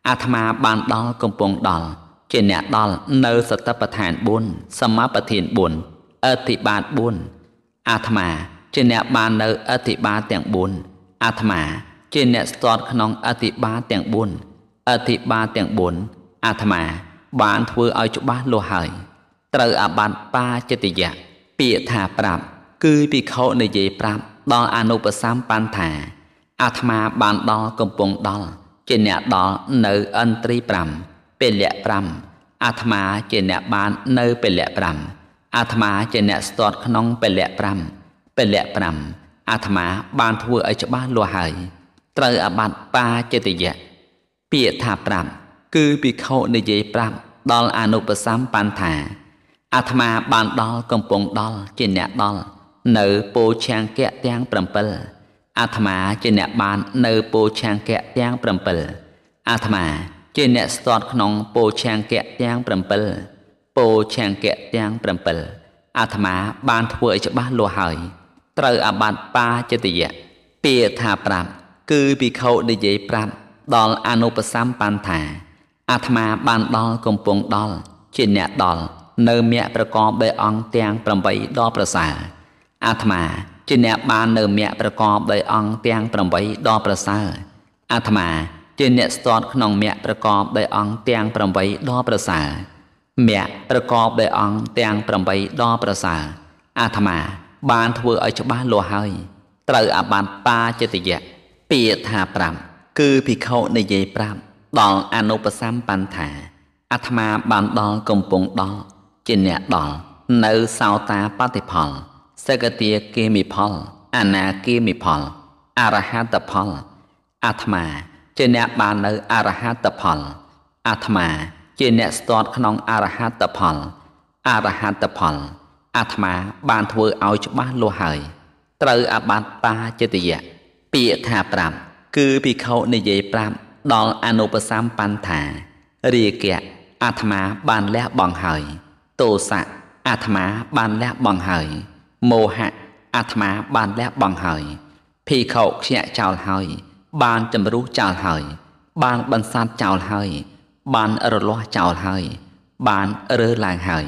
Speaker 1: អាត្មាបានដល់កំពុងដល់ជាអ្នកដល់នៅសតបដ្ឋាន4សមាបធាន4អធិបាត4អាត្មាជាអ្នកបាននៅអធិបាតទាំង4អាត្មាជាអ្នកស្ទាត់ក្នុងអធិបាតទាំង4អធិបាតទាំង4អាត្មា បានធ្វើឲ្យច្បាស់លាស់ហើយត្រូវអាបត្តិបាចិត្តយៈពាក្យថាប្រាប់ គឺភិក្ខុនិយាយប្រាប់ដល់អនុបសម្បានថា អាត្មាបានដល់កំពុងដល់ជាអ្នកដល់នៅអន្ត្រី5ពលៈ5អាត្មាជាអ្នកបាននៅពលៈ5អាត្មាជាអ្នកស្ទាត់ក្នុងពលៈ5ពលៈ5អាត្មាបានធ្វើឲ្យច្បាស់លាស់ហើយត្រូវអបត្តិបាចិត្តយៈពាក្យថា5គឺភិក្ខុនិយាយប្រាប់ដល់អនុបសម្បានថាអាត្មាបានដល់កំពុងដល់ជាអ្នកដល់នៅពោឆាងកៈទាំង7 អាត្មាជាអ្នកបាននៅពោឆាងកៈទាំង7អាត្មាជាអ្នកស្ទាត់ក្នុងពោឆាងកៈទាំង7ពោឆាងកៈទាំង7អាត្មាបានធ្វើឲ្យច្បាស់លាស់ហើយត្រូវអាបត្តិបាចិត្តយៈពាក្យថាប្រាប់គឺភិក្ខុនិយាយប្រាប់ដល់អនុបសម្បានថាអាត្មាបានដល់កំពុងដល់ជាអ្នកដល់នៅមគ្គប្រកបដោយអង្គទាំង8ដល់ប្រសើរអាត្មា ជាអ្នកបាននៅមគ្គប្រកបដោយអង្គទាំង8ដល់ប្រសើរអាត្មាជាអ្នកស្ទាត់ក្នុងមគ្គប្រកបដោយអង្គទាំង8ដល់ប្រសើរមគ្គប្រកបដោយអង្គទាំង8ដល់ប្រសើរអាត្មា បានធ្វើឲ្យច្បាស់លាស់ហើយត្រូវអាបានបាចិត្តយៈពាក្យថា5គឺភិក្ខុនិយាយប្រាប់ដល់អនុបសម្បានថាអាត្មាបានដល់កំពុងដល់ជាអ្នកដល់នៅសោតាបតិផល សកតាគិមិផលអនាគិមិផលអរហត្តផលអាត្មាជាអ្នកបាននៅអរហត្តផលអាត្មាជាអ្នកស្ទាត់ក្នុងអរហត្តផលអរហត្តផលអាត្មាបានធ្វើឲ្យច្បាស់លាស់ហើយត្រូវអបត្តបាចិត្តយៈពាក្យថាប្រាប់គឺភិក្ខុនិយាយប្រាប់ដល់អនុបសម្បានថារាគៈអាត្មាបានលះបង់ហើយ ទោសៈអាត្មាបានលះបង់ហើយ មោហៈអាត្មាបានលះបង់ហើយភីខោខ្ញាក់ចោលហើយ បានចម្រុះចោលហើយ បានបន្សាត់ចោលហើយ បានរលាស់ចោលហើយ បានរើឡើងហើយ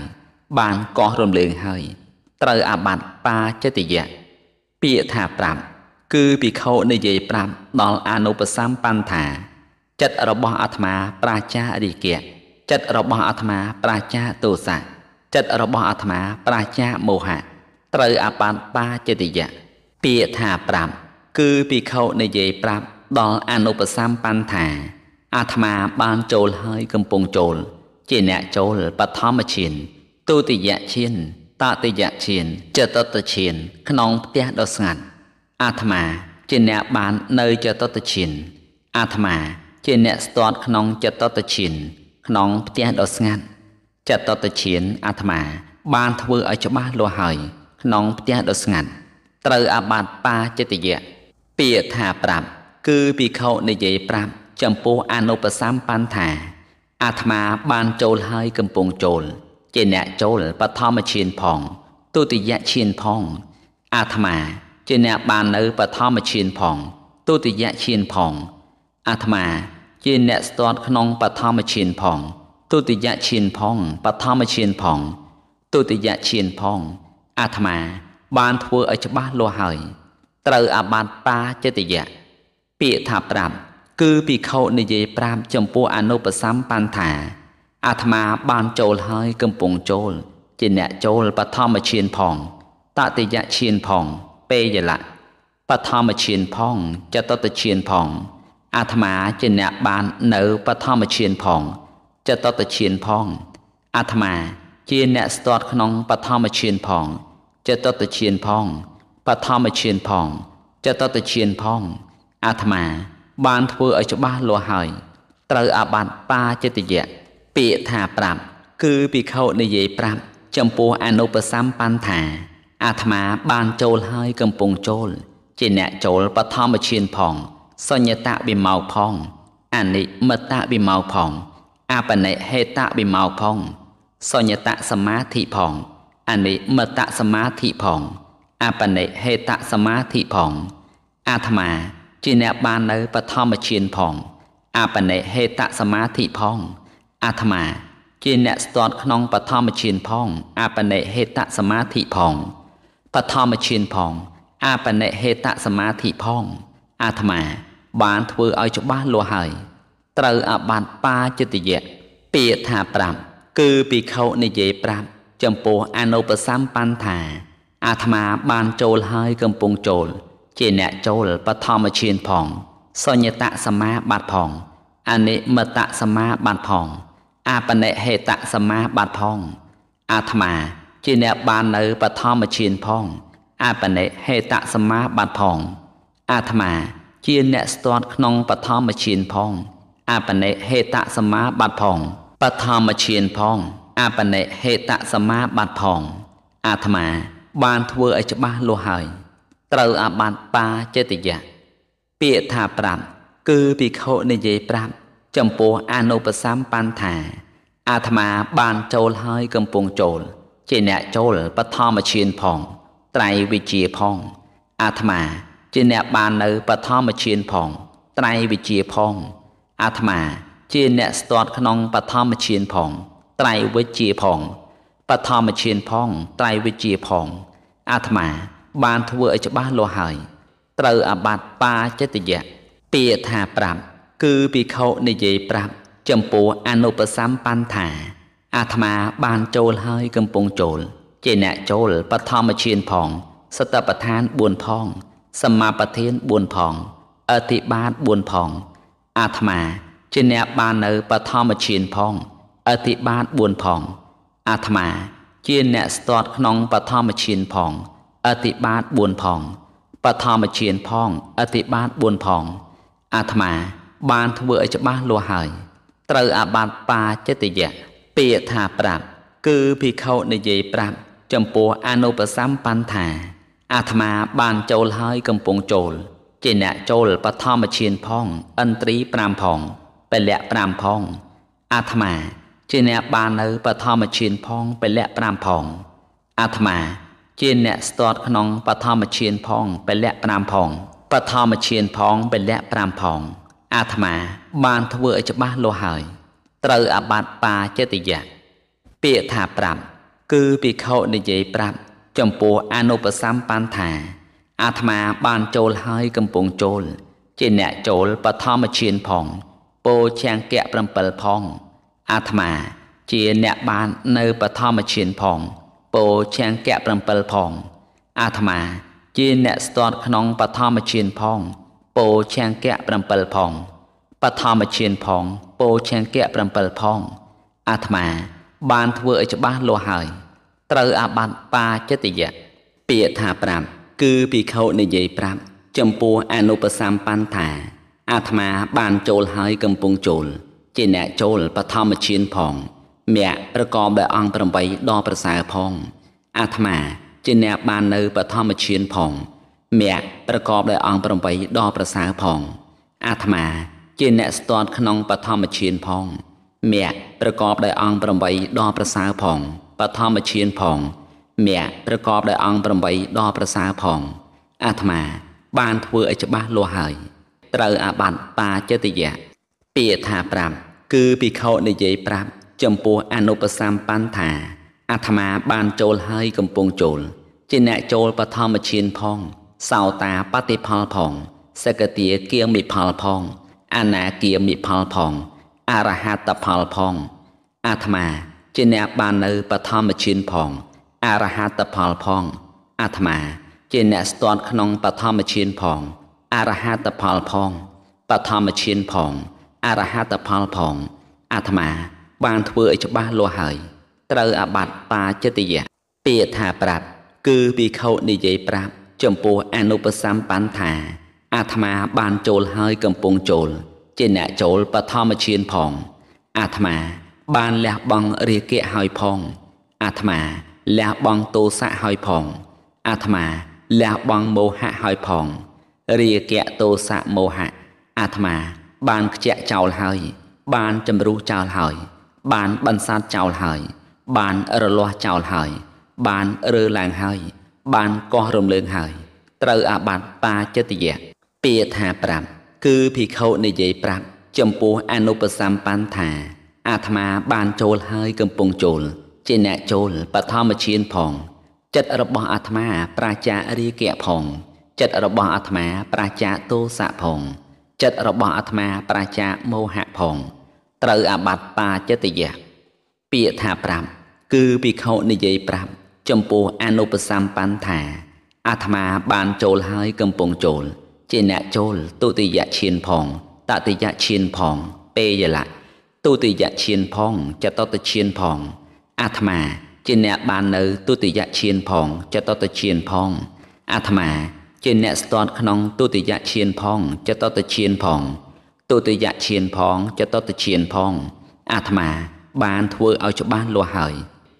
Speaker 1: បានកោះរំលើងហើយ ត្រូវអាបត្តិបាចិត្តយៈពាក្យថាប្រាប់គឺភិក្ខុនិយាយប្រាប់ដល់អនុបសម្បន្ថា ចិត្តរបស់អាត្មាប្រាចារិកៈចិត្តរបស់អាត្មាប្រាចាទោសៈចិត្តរបស់អាត្មាប្រាចាមោហៈ ត្រូវអបណ្បាចិត្តយៈពាក្យថាប្រាប់ គឺភិក្ខុនិយាយប្រាប់ដល់អនុបសម្បន្ថាអាត្មាបានចូលហើយកំពុងចូល ជាអ្នកចូលបឋមឈានទុតិយឈានតតិយឈានចតុតឈាន ក្នុងផ្ទះដ៏ស្ងាត់អាត្មាជាអ្នកបាននៅចតុតឈានអាត្មាជាអ្នកស្ទាត់ក្នុងចតុតឈាន ក្នុងផ្ទះដ៏ស្ងាត់ចតុតឈានអាត្មា បានធ្វើឲ្យច្បាស់លាស់ហើយ ក្នុងផ្ទះដ៏ស្ងាត់ត្រូវអាបត្តិបាចិត្តយៈពាក្យថាប្រាប់ គឺភិក្ខុនិយាយប្រាប់ ចំពោះអនុបសម្បន្ថាអាត្មាបានចូលហើយកំពុងចូល ជាអ្នកចូលបឋមឈានផងទុតិយឈានផង អាត្មាជាអ្នកបាននៅបឋមឈានផងទុតិយឈានផង អាត្មាជាអ្នកស្ទាត់ក្នុងបឋមឈានផងទុតិយឈានផងបឋមឈានផងទុតិយឈានផង អាត្មា បានធ្វើឲ្យច្បាស់លាស់ហើយ ត្រូវអាបត្តិបាចិត្តយៈពាក្យថាប្រាប់ គឺភិក្ខុនិយាយប្រាប់ចំពោះអនុបសម្បន្ថាអាត្មាបានចូលហើយកំពុងចូល ជាអ្នកចូលបឋមឈានផងតតិយឈានផង ពេយលៈបឋមឈានផងចតតឈានផងអាត្មាជាអ្នកបាននៅបឋមឈានផងចតតឈានផងអាត្មាជាអ្នកស្ទាត់ក្នុងបឋមឈានផង ចតតឈានផងបឋមឈានផងចតតឈានផងអាត្មា បានធ្វើឲ្យច្បាស់លាស់ហើយ ត្រូវអាបត្តិបាចិត្តយៈពាក្យថាប្រាប់ គឺភិក្ខុនិយាយប្រាប់ ចំពោះអនុបសម្បន្ថាអាត្មាបានចូលហើយកំពុងចូល ជាអ្នកចូលបឋមឈានផង សញ្ញតវិមោផង អនិមតវិមោផងអបនិហេតវិមោផង សញ្ញតសមាធិផង អនិមតសមាធិផង អបនិហេតសមាធិផង អាត្មា ជាអ្នកបាននៅបឋមឈានផង អបនិហេតសមាធិផង អាត្មា ជាអ្នកស្ទាត់ក្នុងបឋមឈានផង អបនិហេតសមាធិផងបឋមឈានផង អបនិហេតសមាធិផង អាត្មា បានធ្វើឲ្យច្បាស់លាស់ហើយត្រូវអបត្តិបាចិត្តយៈពាក្យថាប្រាប់គឺភិក្ខុនិយាយប្រាប់ ចំពោះអនុបសម្បន្ថាអាត្មាបានចូលហើយកំពុងចូល ជាអ្នកចូលបឋមឈានផង សញ្ញតសមាបត្តិផងអនិមតសមាបត្តិផងអបនិហេតសមាបត្តិផងអាត្មាជាអ្នកបាននៅបឋមឈានផងអបនិហេតសមាបត្តិផងអាត្មាជាអ្នកស្ទាត់ក្នុងបឋមឈានផងអបនិហេតសមាបត្តិផងបឋមឈានផង អបនិហេតសមាបត្តិផង អាត្មា បានធ្វើឲ្យច្បាស់លាស់ហើយ ត្រូវអាបត្តិបាចេតយៈពាក្យថាប្រាប់ គឺភិក្ខុនិយាយប្រាប់ ចំពោះអនុបសម្បន្ថា អាត្មាបានចូលហើយកំពុងចូល ជាអ្នកចូលបឋមឈានផង ត្រៃវិជាផង អាត្មា ជាអ្នកបាននៅបឋមឈានផង ត្រៃវិជាផង អាត្មា ជាអ្នកស្ទាត់ក្នុងបឋមឈានផង ត្រៃវិជាផងបឋមឈានផងត្រៃវិជាផងអាត្មា បានធ្វើឲ្យច្បាស់លាស់ហើយ ត្រូវអបត្តិបាចិត្តយៈពាក្យថាប្រាប់ គឺភិក្ខុនិយាយប្រាប់ ចំពោះអនុបសម្បន្ថា អាត្មាបានចូលហើយកំពុងចូល ជាអ្នកចូលបឋមឈានផងសតបដ្ឋាន4ផង សមាបធាន4ផងអធិបាត4ផង អាត្មា ជាអ្នកបាននៅបឋមឈានផង អធិបាត4ផង អាត្មា ជាអ្នកស្ទាត់ក្នុងបឋមឈានផងអធិបាត4ផងបឋមឈានផងអធិបាត4ផង អាត្មា បានធ្វើឲ្យច្បាស់លាស់ហើយ ត្រូវអាបត្តិបាចិត្តយៈពាក្យថាប្រាប់ គឺភិក្ខុនិយាយប្រាប់ ចំពោះអនុបសម្បន្ថា អាត្មាបានចូលហើយកំពុងចូលជាអ្នកចូលបឋមឈានផង ឥន្ទ្រី5ផងពលៈ5ផង អាត្មា ជាអ្នកបាននៅបឋមឈានផងពលៈ5ផងអាត្មា ជាអ្នកស្ទាត់ក្នុងបឋមឈានផងពលៈ5ផងបឋមឈានផងពលៈ5ផងអាត្មា បានធ្វើឲ្យច្បាស់លាស់ហើយត្រូវអាបត្តិបាចិត្តយៈពាក្យថាប្រាប់គឺភិក្ខុនិយាយប្រាប់ចំពោះអនុបសម្បានថា អាត្មាបានចូលហើយកំពុងចូល ជាអ្នកចូលបឋមឈានផងពោជាងកៈ7ផង អាត្មា ជាអ្នកបាននៅបឋមឈានផងពោជាងកៈ7ផង អាត្មា ជាអ្នកស្ទាត់ក្នុងបឋមឈានផងពោជាងកៈ7ផងបឋមឈានផងពោជាងកៈ7ផង អាត្មា បានធ្វើឲ្យច្បាស់លាស់ហើយ ត្រូវអាបត្តិបាចិត្តយៈពាក្យថាប្រាប់គឺភិក្ខុនិយាយប្រាប់ ចំពោះអនុបសម្បានថាអាត្មាបានចូលហើយកំពុងចូល ជាអ្នកចូលបឋមឈានផងមគ្គប្រកបដោយអង្គ8ដ៏ប្រសើរផងអាត្មាជាអ្នកបាននៅបឋមឈានផងមគ្គប្រកបដោយអង្គ8ដ៏ប្រសើរផងអាត្មាជាអ្នកស្ទាត់ក្នុងបឋមឈានផងមគ្គប្រកបដោយអង្គ8ដ៏ប្រសើរផងបឋមឈានផងមគ្គប្រកបដោយអង្គ8ដ៏ប្រសើរផងអាត្មា បានធ្វើឲ្យច្បាស់លាស់ហើយ ត្រូវអាបត្តិបាចិត្តយៈពាក្យថាប្រាប់ គឺភិក្ខុនិយាយប្រាប់ ចំពោះអនុបសម្បានថាអាត្មាបានចូលហើយកំពុងចូល ជាអ្នកចូលបឋមឈានផង សោតាបតិផលផងសកតាគៀមិផលផង អនាគៀមិផលផងអរហតផលផង អាត្មាជាអ្នកបាននៅបឋមឈានផងអរហតផលផង អាត្មា ជាអ្នកស្ទាត់ក្នុងបឋមឈានផងអរហតផលផងបឋមឈានផង អរហតផលផងអាត្មា បានធ្វើឲ្យច្បាស់លាស់ហើយ ត្រូវអាបត្តិបាចិត្តយៈពាក្យថាប្រាប់គឺភិក្ខុនិយាយប្រាប់ ចំពោះអនុបសម្បានថាអាត្មាបានចូលហើយកំពុងចូល ជាអ្នកចូលបឋមឈានផង អាត្មា បានលះបង់រាគៈហើយផង អាត្មាលះបង់ទោសៈហើយផង អាត្មាលះបង់មោហៈហើយផងរាគៈទោសៈមោហៈអាត្មា បានខ្ជាក់ចោលហើយ បានចម្រុះចោលហើយ បានបន្សាតចោលហើយ បានរលាស់ចោលហើយ បានរើឡើងហើយ បានកោះរំលើងហើយ ត្រូវអាបត្តិបាចិត្តយៈពាក្យថាប្រាប់គឺភិក្ខុនិយាយប្រាប់ចំពោះអនុបសម្បានថាអាត្មាបានចូលហើយកំពុងចូល ជាអ្នកចូលបឋមឈានផង ចិត្តរបស់អាត្មា ប្រាចារាគៈផង ចិត្តរបស់អាត្មា ប្រាចាទោសៈផង ចិត្តរបស់អាត្មាប្រាចាមោហៈផង ត្រូវអាបត្តិបាចិត្តយៈពាក្យថាប្រាប់គឺភិក្ខុនិយាយប្រាប់ចំពោះអនុបសម្បានថា អាត្មាបានចូលហើយកំពុងចូល ជាអ្នកចូលទុតិយឈានផងតតិយឈានផង ពេយលៈទុតិយឈានផងចតតឈានផង អាត្មា ជាអ្នកបាននៅទុតិយឈានផងចតតឈានផងអាត្មា ជាអ្នកស្ទាត់ក្នុងទុតិយឈានផងចតតឈានផងទុតិយឈានផងចតតឈានផង អាត្មា បានធ្វើឲ្យច្បាស់លាស់ហើយ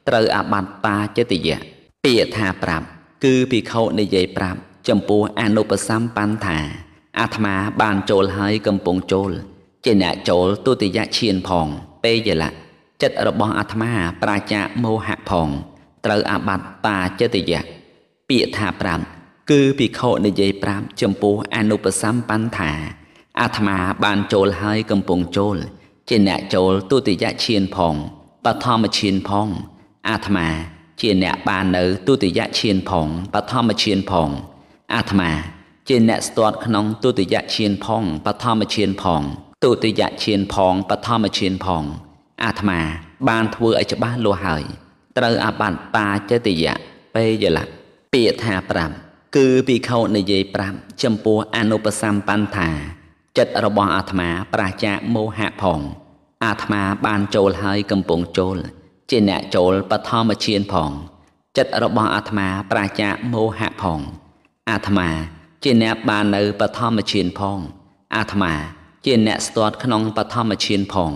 Speaker 1: ត្រូវអាបត្តិបាចិត្តយៈពាក្យថាប្រាប់ គឺភិក្ខុនិយាយប្រាប់ ចំពោះអនុបសម្បានថា អាត្មាបានចូលហើយកំពុងចូល ជាអ្នកចូលទុតិយឈានផង ពេយលៈចិត្តរបស់អាត្មាប្រាចាមោហៈផង ត្រូវអាបត្តិបាចិត្តយៈពាក្យថាប្រាប់ គឺភិក្ខុនិយាយប្រាប់ចំពោះអនុបសម្បានថាអាត្មាបានចូលហើយកំពុងចូល ជាអ្នកចូលទុតិយឈានផងបឋមឈានផង អាត្មា ជាអ្នកបាននៅទុតិយឈានផងបឋមឈានផង អាត្មា ជាអ្នកស្ទាត់ក្នុងទុតិយឈានផងបឋមឈានផងទុតិយឈានផងបឋមឈានផង អាត្មា បានធ្វើឲ្យច្បាស់លាស់ហើយ ត្រូវអាបត្តិបាចិត្តយៈពេយលៈពាក្យថាប្រាប់ គឺភិក្ខុនិយាយប្រាប់ចំពោះអនុបសម្បានថា ចិត្តរបស់អាត្មាប្រាចាមោហៈផងអាត្មាបានចូលហើយកំពុងចូល ជាអ្នកចូលបឋមឈានផង ចិត្តរបស់អាត្មាប្រាចាមោហៈផង អាត្មាជាអ្នកបាននៅបឋមឈានផង អាត្មាជាអ្នកស្ទាត់ក្នុងបឋមឈានផង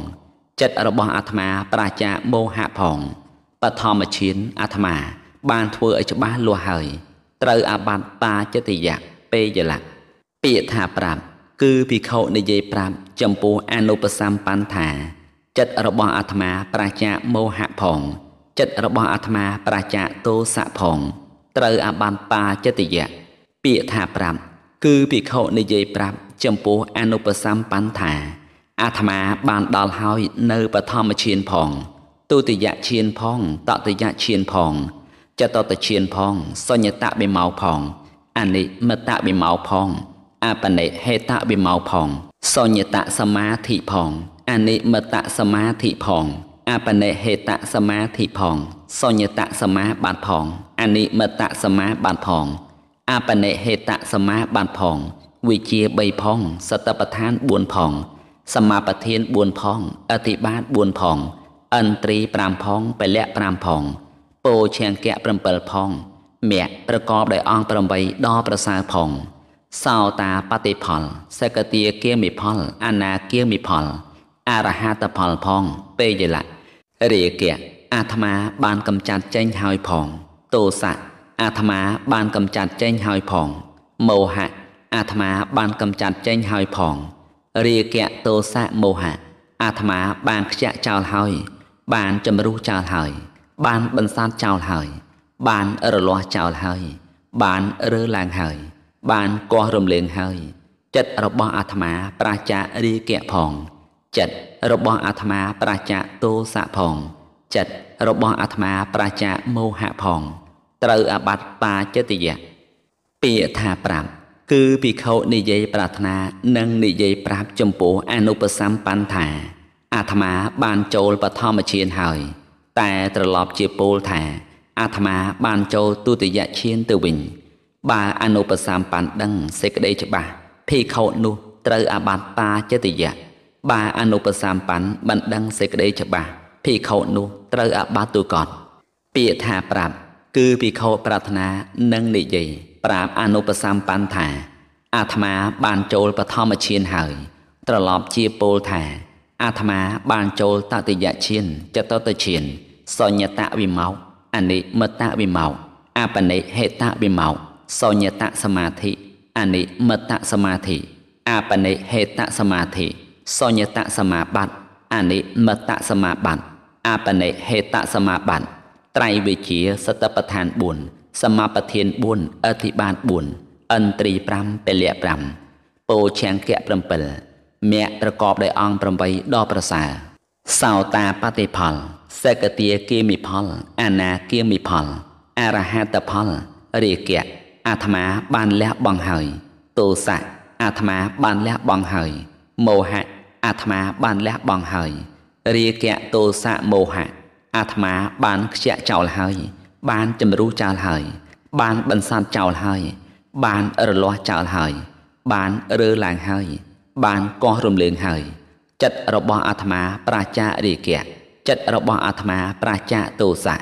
Speaker 1: ចិត្តរបស់អាត្មាប្រាចាមោហៈផងបឋមឈានអាត្មា បានធ្វើឲ្យច្បាស់លាស់ហើយ ត្រូវអាបត្តិតាចិត្តយៈពេយលៈពាក្យថាប្រាប់គឺភិក្ខុនិយាយប្រាប់ចំពោះអនុបសម្បានថា ចិត្តរបស់អាត្មាប្រាចាមោហៈផង ចិត្តរបស់អាត្មាប្រាចាទោសៈផង ត្រូវអាបានបាចិត្តយៈពាក្យថាប្រាប់គឺភិក្ខុនិយាយប្រាប់ចំពោះអនុបសម្បានថាអាត្មាបានដល់ហើយនៅបឋមឈានផងទុតិយឈានផងតតិយឈានផង ចតតឈានផងសញ្ញតបិមោផងអនិមតបិមោផងអបនិហេតបិមោផងសញ្ញតសមាធិផងអនិមតសមាធិផងអបនិហេតសមាធិផងសញ្ញតសមាបានផងអនិមតសមាបានផងអបនិហេតសមាបានផងវិជា3ផងសតបដ្ឋាន4ផងសមាបធាន4ផងអធិបាត4ផងអន្ត្រី5ផងពលៈ5ផង ពោឈាងកៈ7ផងមគ្គប្រកបដោយអង្គ8ដ៏ប្រសើរផង សោតាបតិផលសកតិគាមិផល អនាគាមិផលអរហតផលផងពេយលៈរាគៈអាត្មាបានកំចាត់ចេញហើយផងទោសៈអាត្មាបានកំចាត់ចេញហើយផងមោហៈអាត្មាបានកំចាត់ចេញហើយផងរាគៈទោសៈមោហៈអាត្មាបានខ្ជាក់ចោលហើយ បានចម្រុះចោលហើយ បានបន្សាត់ចោលហើយ បានរលាស់ចោលហើយ បានរើឡើងហើយ បានកោះរំលែងហើយ ចិត្តរបស់អាត្មាប្រាចារាគៈផង ចិត្តរបស់អាត្មាប្រាចាទោសៈផង ចិត្តរបស់អាត្មាប្រាចាមោហៈផង ត្រូវអាបត្តិបាចិត្តយៈពាក្យថាប្រាប់គឺភិក្ខុនិយាយប្រាថ្នានិងនិយាយប្រាប់ចំពោះអនុបសម្បញ្ថាអាត្មាបានចូលបឋមឈានហើយ តែត្រឡប់ជាពោលថាអាត្មាបានចូលទុតិយឈានទៅវិញ បើអនុបសម្បញ្ដឹងសេចក្តីច្បាស់ភិក្ខុនោះត្រូវអាបត្តិបាចិត្តយៈបើអនុបសម្បញ្មិនដឹងសេចក្តីច្បាស់ភិក្ខុនោះត្រូវអាបត្តិទុកតពាក្យថាប្រាប់គឺភិក្ខុប្រាថ្នានិងនិយាយប្រាប់អនុបសម្បញ្ថាអាត្មាបានចូលបឋមឈានហើយ ត្រឡប់ជាពោលថា អាត្មាបានចូលតតិយឈានចតតឈានសញ្ញតវិមោអនិមតវិមោអបនិហេតវិមោសញ្ញតសមាធិអនិមតសមាធិអបនិហេតសមាធិសញ្ញតសមាបត្តិអនិមតសមាបត្តិអបនិហេតសមាបត្តិត្រៃវិជាសតបដ្ឋាន4សមាបធាន4អធិបាន4អន្ត្រី5ពលៈ5ពោឆង្គៈ7 មគ្គប្រកបដោយអង្គ8ដ៏ប្រសើរសោតាបតិផលសកតិគាមិផលអនាគាមិផលអរហតផលរាគៈអាត្មាបានលះបង់ហើយទោសៈអាត្មាបានលះបង់ហើយមោហៈអាត្មាបានលះបង់ហើយរាគៈទោសៈមោហៈអាត្មាបានខ្ជាក់ចោលហើយ បានចម្រុះចោលហើយ បានបន្សាត់ចោលហើយ បានរលាស់ចោលហើយ បានរើឡើងហើយ បានកោះរំលើងហើយ ចិត្តរបស់អាត្មាប្រាចារាគៈចិត្តរបស់អាត្មាប្រាចាទោសៈ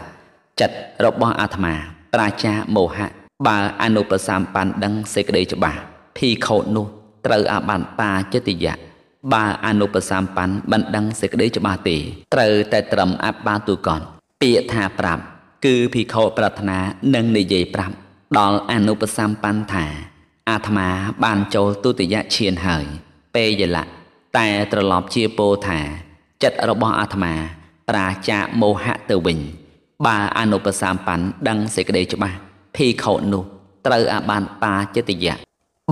Speaker 1: ចិត្តរបស់អាត្មាប្រាចាមោហៈបើអនុប្រសម្បណ្ដឹងសេចក្តីច្បាស់ភីខោតនោះត្រូវអាបានបាចិត្តយៈបើអនុបសម្បណ្ណបណ្ដឹងសេចក្តីច្បាស់ទេត្រូវតែត្រឹមអបាទុកនពាក្យថាប្រាប់គឺភិក្ខុប្រាថ្នានឹងនិយាយប្រាប់ដល់អនុបសម្បណ្ណថាអាត្មាបានចូលទុតិយឈានហើយ ពេលយលៈតែត្រឡប់ជាពោថា ចិត្តរបស់អាត្មា ប្រាចាមោហៈទៅវិញ បើអនុបសម្បណ្ណដឹងសេចក្តីច្បាស់ភិក្ខុនោះត្រូវអាបានបាចិត្តយៈ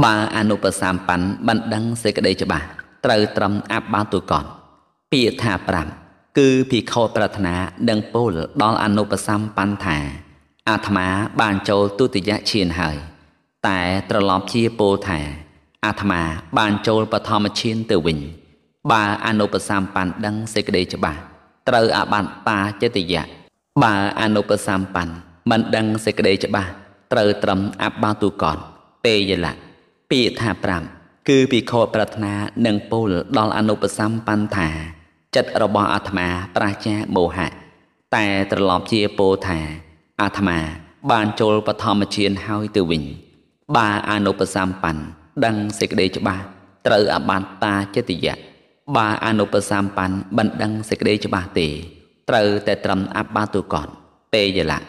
Speaker 1: បើអនុបសម្បណ្ណបានដឹងសេចក្តីច្បាស់ត្រូវត្រឹមអបាទុកតពាក្យថា5គឺភិក្ខុប្រាថ្នានឹងពោលដល់អនុបសម្បញ្ថាអាត្មាបានចូលទុតិយឈានហើយ តែត្រឡប់ជាពោលថា អាត្មា បានចូលបឋមឈានទៅវិញ បើអនុបសម្បញ្ដឹងសេចក្តីច្បាស់ត្រូវអាបត្តិបាចិត្តយៈបើអនុបសម្បញ្មិនដឹងសេចក្តីច្បាស់ត្រូវត្រឹមអបាទុកតពេយលៈពាក្យថា5គឺភិក្ខុប្រាថ្នានឹងពោលដល់អនុបសម្បញ្ថាចិត្តរបស់អាត្មាប្រាចាមោហៈតែត្រឡប់ជាពោលថាអាត្មា បានចូលបឋមឈានហើយទៅវិញបើអនុបសម្បញ្ញ ដឹងសេចក្តីច្បាស់ត្រូវអបត្តតាចិត្តយៈបើអនុបសម្បញ្ញមិនដឹងសេចក្តីច្បាស់ទេ ត្រូវតែត្រឹមអបាទុកតពេយលៈ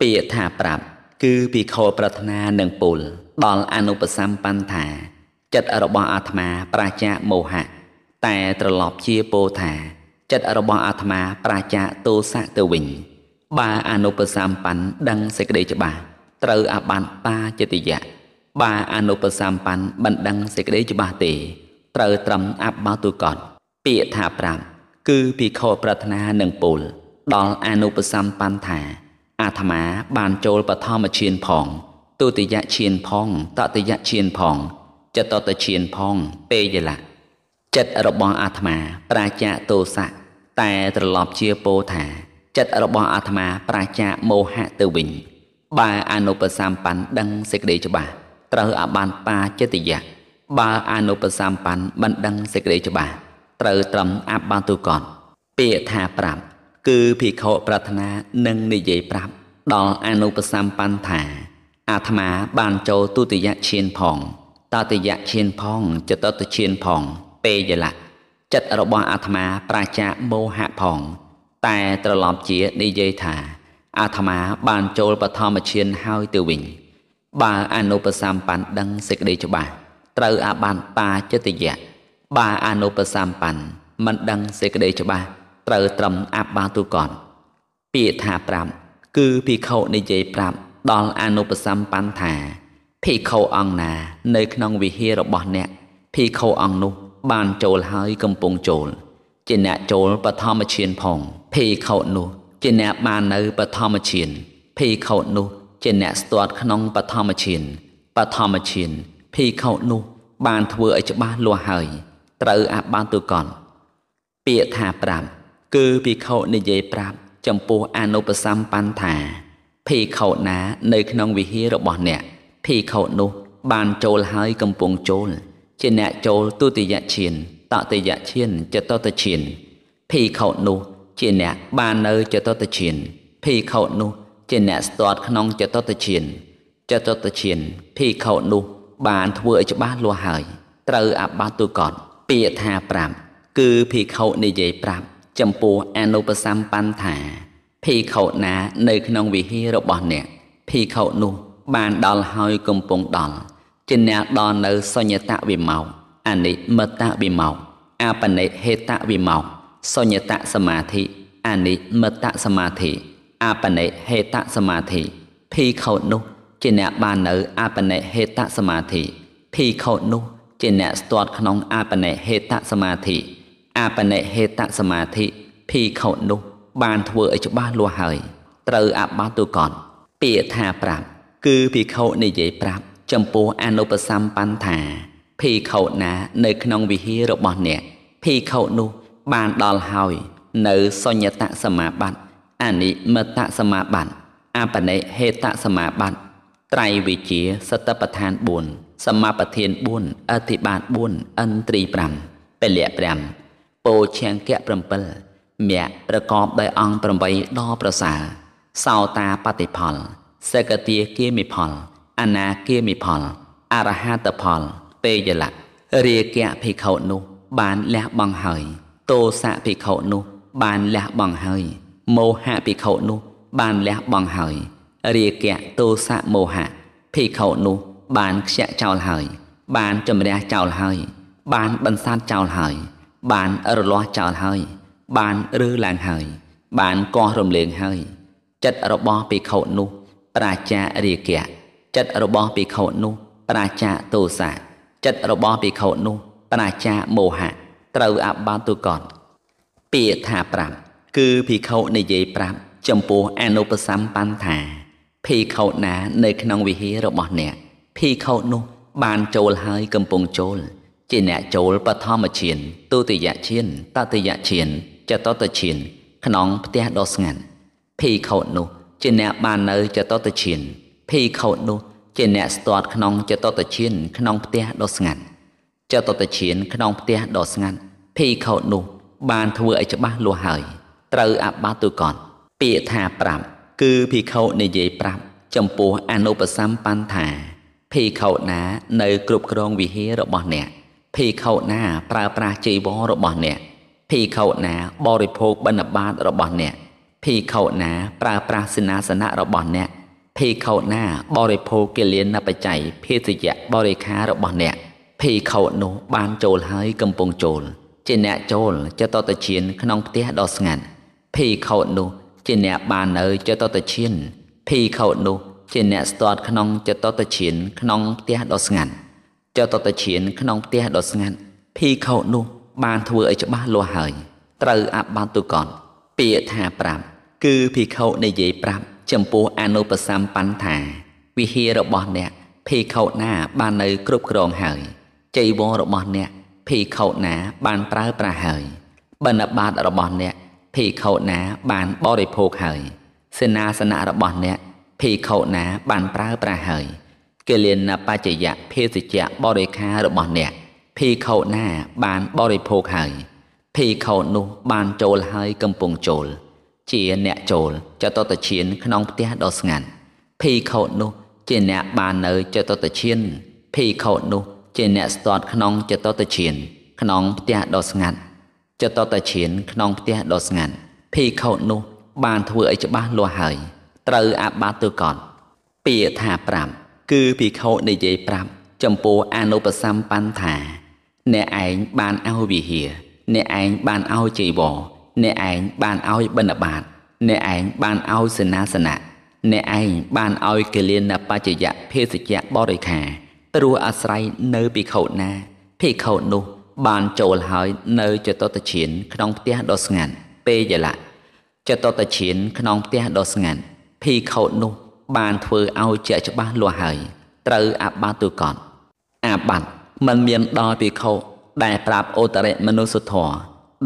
Speaker 1: ពាក្យថាប្រាប់ គឺភិក្ខុប្រាថ្នានឹងពោលដល់អនុបសម្បញ្ញថា ចិត្តរបស់អាត្មាប្រាចាមោហៈតែត្រឡប់ជាពោថា ចិត្តរបស់អាត្មាប្រាចាទោសៈទៅវិញបើអនុបសម្បញ្ញដឹងសេចក្តីច្បាស់ត្រូវអាបានបាចិត្តយៈ បាអនុបសម្បានបណ្ដឹងសេចក្តីច្បាស់ទេ ត្រូវត្រឹមអបាទុកតពាក្យថា5គឺភិក្ខុប្រាថ្នានឹងពូល ដល់អនុបសម្បានថាអាត្មាបានចូលបឋមឈានផងទុតិយឈានផងតតិយឈានផងចតតឈានផងពេយលៈចិត្តរបស់អាត្មា ប្រាជ្ញាទោសៈតែត្រឡប់ជាពោថាចិត្តរបស់អាត្មា ប្រាជ្ញាមោហៈទៅវិញ បើអនុបសម្បានដឹងសេចក្តីច្បាស់ ត្រូវអបានបាចិត្តយៈបើអនុបសម្បានមិនដឹងសេចក្តីច្បាស់ត្រូវត្រឹមអបានទុកតពាក្យថាប្រាប់គឺភិក្ខុប្រាថ្នានឹងនិយាយប្រាប់ដល់អនុបសម្បានថាអាត្មាបានចូលទុតិយឈានផងតតិយឈានផងចតតឈានផងពេយលៈចិត្តរបស់អាត្មាប្រាជ្ញាមោហៈផង តែត្រឡប់ជានិយាយថាអាត្មាបានចូលបឋមឈានហើយទៅវិញ បើអនុបសម្បានដឹងសេចក្តីច្បាស់ត្រូវអាបានបាចិត្តយៈបើអនុបសម្បានមិនដឹងសេចក្តីច្បាស់ត្រូវត្រឹមអបាទុកតពាក្យថាប្រាប់គឺភិក្ខុនិយាយប្រាប់ដល់អនុបសម្បានថាភិក្ខុអង្គណា នៅក្នុងវិហាររបស់អ្នកភិក្ខុអង្គនោះ បានចូលហើយកំពុងចូលជាអ្នកចូលបឋមឈានផងភិក្ខុនោះជាអ្នកបាននៅបឋមឈានភិក្ខុនោះ ជាអ្នកស្ទាត់ក្នុងបឋមឈានបឋមឈានភិក្ខុនោះ បានធ្វើឲ្យច្បាស់លាស់ហើយ ត្រូវអាបានទុកនពាក្យថាប្រាប់គឺភិក្ខុនិយាយប្រាប់ចំពោះអនុបសម្បានថាភិក្ខុណា នៅក្នុងវិហាររបស់អ្នកភិក្ខុនោះ បានចូលហើយកំពុងចូល ជាអ្នកចូលទុតិយឈានតតិយឈានចតុតឈានភិក្ខុនោះ ជាអ្នកបាននៅចតុតឈានភិក្ខុនោះ ជាអ្នកស្ទាត់ក្នុងចតុតឈានចតុតឈានភិក្ខុនោះ បានធ្វើឲ្យច្បាស់លាស់ហើយ ត្រូវអបាតុកតពាក្យថា5គឺភិក្ខុនិយាយប្រាប់ចំពោះអនុបសម្បានថាភិក្ខុណានៅក្នុងវិហាររបស់អ្នកភិក្ខុនោះ បានដល់ហើយកំពុងដល់ជាអ្នកដល់នៅសញ្ញតវិមោអនិមតវិមោអបនិហេតវិមោសញ្ញតសមាធិអនិមតសមាធិ អបនិហេតសមាធិភីខោនោះជាអ្នកបាននៅអបនិហេតសមាធិភីខោនោះជាអ្នកស្ទាត់ក្នុងអបនិហេតសមាធិអបនិហេតសមាធិភីខោនោះ បានធ្វើឲ្យច្បាស់លាស់ហើយត្រូវអបាតុកតពាក្យថាប្រាប់គឺភិក្ខុនិយាយប្រាប់ចំពោះអនុបសម្បានថាភិក្ខុណានៅក្នុងវិហាររបស់អ្នកភិក្ខុនោះបានដល់ហើយនៅសញ្ញតសមាបត្តិ អនិមតសមាបត្តិអបនិហេតសមាបត្តិត្រៃវិជាសតបដ្ឋាន4សមាបធាន4អធិបាត4អន្ត្រី5ពលៈ5ពោឆង្គៈ7មគ្គប្រកបដោយអង្គ8ដ៏ប្រសើរសោតាបតិផលសកទាគាមិផល អនាគាមិផលអរហតផលពេយលៈរាគៈភិក្ខុនោះបានលះបង់ហើយ ទោសៈភិក្ខុនោះបានលះបង់ហើយ មោហៈភិក្ខុនោះ បានលះបង់ហើយរាគៈទោសៈមោហៈភិក្ខុនោះបានខ្ជាក់ចោលហើយ បានជំរះចោលហើយ បានបន្សាតចោលហើយ បានរលាស់ចោលហើយ បានរើឡើងហើយ បានកោះរំលែងហើយ ចិត្តរបស់ភិក្ខុនោះ ប្រាចារាគៈចិត្តរបស់ភិក្ខុនោះប្រាចាទោសៈចិត្តរបស់ភិក្ខុនោះប្រាចាមោហៈត្រូវអបាតុកតពាក្យថាប្រាប់ គឺភិក្ខុនិយាយប្រាប់ចំពោះអនុបសម្បានថាភិក្ខុណានៅក្នុងវិហាររបស់អ្នកភិក្ខុនោះ បានចូលហើយកំពុងចូល ជាអ្នកចូលបឋមឈានទុតិយឈានតតិយឈានចតតឈាន ក្នុងផ្ទះដ៏ស្ងាត់ភិក្ខុនោះ ជាអ្នកបាននៅចតតឈានភិក្ខុនោះជាអ្នកស្ទាត់ក្នុងចតតឈាន ក្នុងផ្ទះដ៏ស្ងាត់ចតតឈានក្នុងផ្ទះដ៏ស្ងាត់ភិក្ខុនោះ បានធ្វើឲ្យច្បាស់លាស់ហើយ ត្រូវអបាតុកតពាក្យថាប្រាប់ គឺភិក្ខុនិយាយប្រាប់ ចំពោះអនុបសម្បានថាភិក្ខុណានៅគ្រប់គ្រងវិហាររបស់អ្នកភិក្ខុណាប្រើប្រាស់ជីវររបស់អ្នកភិក្ខុណាបរិភោគបិណ្ឌបាតរបស់អ្នកភិក្ខុណាប្រើប្រាស់សេនាសនៈរបស់អ្នកភិក្ខុណាបរិភោគកិលានបច្ច័យភេសជ្ជៈបរិខារបស់អ្នកភិក្ខុនោះបានចូលហើយកំពុងចូល ជាអ្នកចូលចតតឈានក្នុងផ្ទះដ៏ស្ងាត់ ភីខោនោះជាអ្នកបាននៅចតតឈានភីខោនោះជាអ្នកស្ទាត់ក្នុងចតតឈានក្នុងផ្ទះដ៏ស្ងាត់ចតតឈានក្នុងផ្ទះដ៏ស្ងាត់ភីខោនោះបានធ្វើឲ្យច្បាស់លាស់ហើយត្រូវអបាតុកតពាក្យថាប្រាប់គឺភីខោនិយាយប្រាប់ចំពោះអនុបសម្បញ្ថាវិហាររបស់អ្នកភីខោណាបាននៅគ្រប់គ្រងហើយចៃវររបស់អ្នកភីខោណាបានប្រើប្រាស់ហើយបណ្ឌបាតរបស់អ្នក ភីខោណាបានបរិភោគហើយ សេនាសនៈរបស់អ្នកភីខោណាបានប្រើប្រាស់ហើយកិលានបច្ចយៈភេសជ្ជៈបរិខារបស់អ្នកភីខោណាបានបរិភោគហើយភីខោនោះបានចូលហើយកំពុងចូល ជាអ្នកចូលចតតឈានក្នុងផ្ទះដ៏ស្ងាត់ភីខោនោះជាអ្នកបាននៅចតតឈានភីខោនោះជាអ្នកស្ទាត់ក្នុងចតតឈាន ក្នុងផ្ទះដ៏ស្ងាត់ ចតតឈានក្នុងផ្ទះដ៏ស្ងាត់ភីខោនោះ បានធ្វើឲ្យច្បាស់លាស់ហើយ ត្រូវអាបាតុកតពាក្យថា5គឺភិក្ខុនិយាយប្រាប់ចំពោះអនុបសម្បញ្ថា អ្នកឯងបានឲ្យវិហារអ្នកឯងបានឲ្យចីវរអ្នកឯងបានឲ្យបិណ្ឌបាតអ្នកឯងបានឲ្យសេនាសនៈអ្នកឯងបានឲ្យកិលានបច្ចយៈភេសជ្ជៈបរិខាព្រោះអាស្រ័យនៅភិក្ខុណាភិក្ខុនោះ បានចូលហើយនៅចតុតឈាន ក្នុងផ្ទះដ៏ស្ងាត់ពេយលៈចតុតឈាន ក្នុងផ្ទះដ៏ស្ងាត់ភិក្ខុនោះ បានធ្វើឲ្យជាក់ច្បាស់លាស់ហើយត្រូវអាបាតុកតអាបាត់មិនមានដល់ភិក្ខុដែលប្រាប់អូតរិមនុស្សធម៌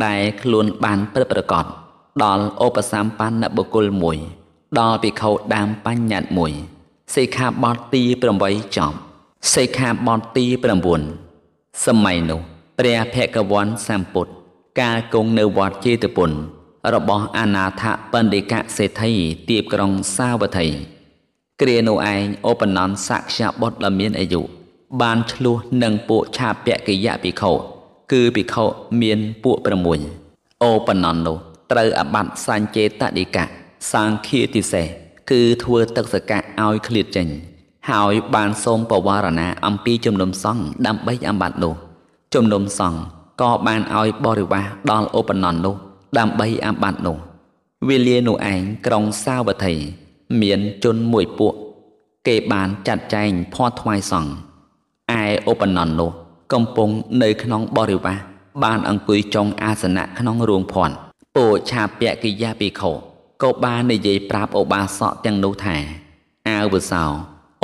Speaker 1: ដែលខ្លួនបានប្រឹកប្រកបដល់ឧបសម្បណ្ណបុគ្គលមួយ ដល់ភិក្ខុដើមបញ្ញត្តិមួយសិក្ខាបទទី8ចប់សិក្ខាបទទី9សម័យនោះ ព្រះភគវន្តសម្ពុទ្ធកាលគង់នៅវត្តចេតពុនរបស់អនាថបណ្ឌិកសេដ្ឋីទៀបក្រុងសាវត្ថីគ្រានោះឯងឧបនន្តសក្យបុត្រដ៏មានអាយុបានឆ្លោះនឹងពួកឆាពកិយភិក្ខុគឺភិក្ខុមានពួក6អូបនន្តនោះត្រូវអបាត់សញ្ចេតនិកៈសង្ឃាតិសេសគឺធ្វើទឹកសកៈឲ្យឃ្លាតចេញ ហើយបានសូមបវរណាអំពីជំនុំសង្ឃដើម្បីអំបត្តិនោះ ជំនុំសង្ឃក៏បានឲ្យបរិវាសដល់ឧបនន្តនោះ ដើម្បីអំបត្តិនោះវេលានោះឯងក្រុងសាវត្ថីមានជនមួយពួក គេបានចាត់ចែងភ័ស្តុថ្វាយសង្ឃឯឧបនន្តនោះ កំពុងនៅក្នុងបរិវាសបានអង្គុយចុងអាសនៈក្នុងរួងភ័ណ្ឌពោឆាពកិយាភិក្ខុក៏បាននិយាយប្រាប់ឧបាសកទាំងនោះថាអាវសោ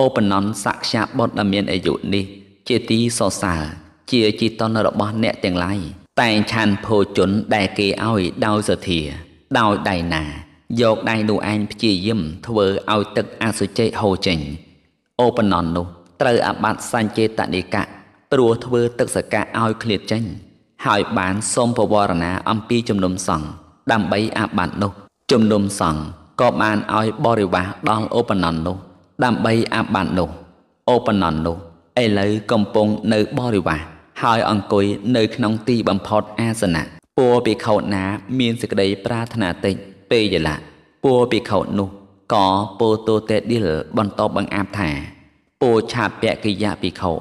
Speaker 1: ឧបនន្តសក្យាបុត្រដែលមានអាយុនេះ ជាទីសរសើរ ជាជីតនរបស់អ្នកទាំងឡាយតែងឆាន់ភោជនដែលគេឲ្យដោយសទ្ធា ដោយដៃណាយកដៃនោះឯងព្យាយាមធ្វើឲ្យទឹកអសុជិហូរចេញអូបណននោះត្រូវអាបត្តិសញ្ចេតនិកៈព្រោះធ្វើទឹកសកៈឲ្យឃ្លាតចេញ ហើយបានសូមពវរណាអំពីជំនុំសង្ឃដើម្បីអាបត្តិនោះជំនុំសង្ឃក៏បានឲ្យបរិវាសដល់អូបណននោះដើម្បីអាបត្តិនោះអូបណននោះឥឡូវកំពុងនៅបរិវាស ហើយអង្គុយនៅក្នុងទីបំផុតអាសនៈពួកភិក្ខុណា មានសេចក្តីប្រាថ្នាតិចពេយលៈពួកភិក្ខុនោះក៏ពោទោតេឌីលបន្តបង្អាប់ថាពោឆាពកិយៈភិក្ខុ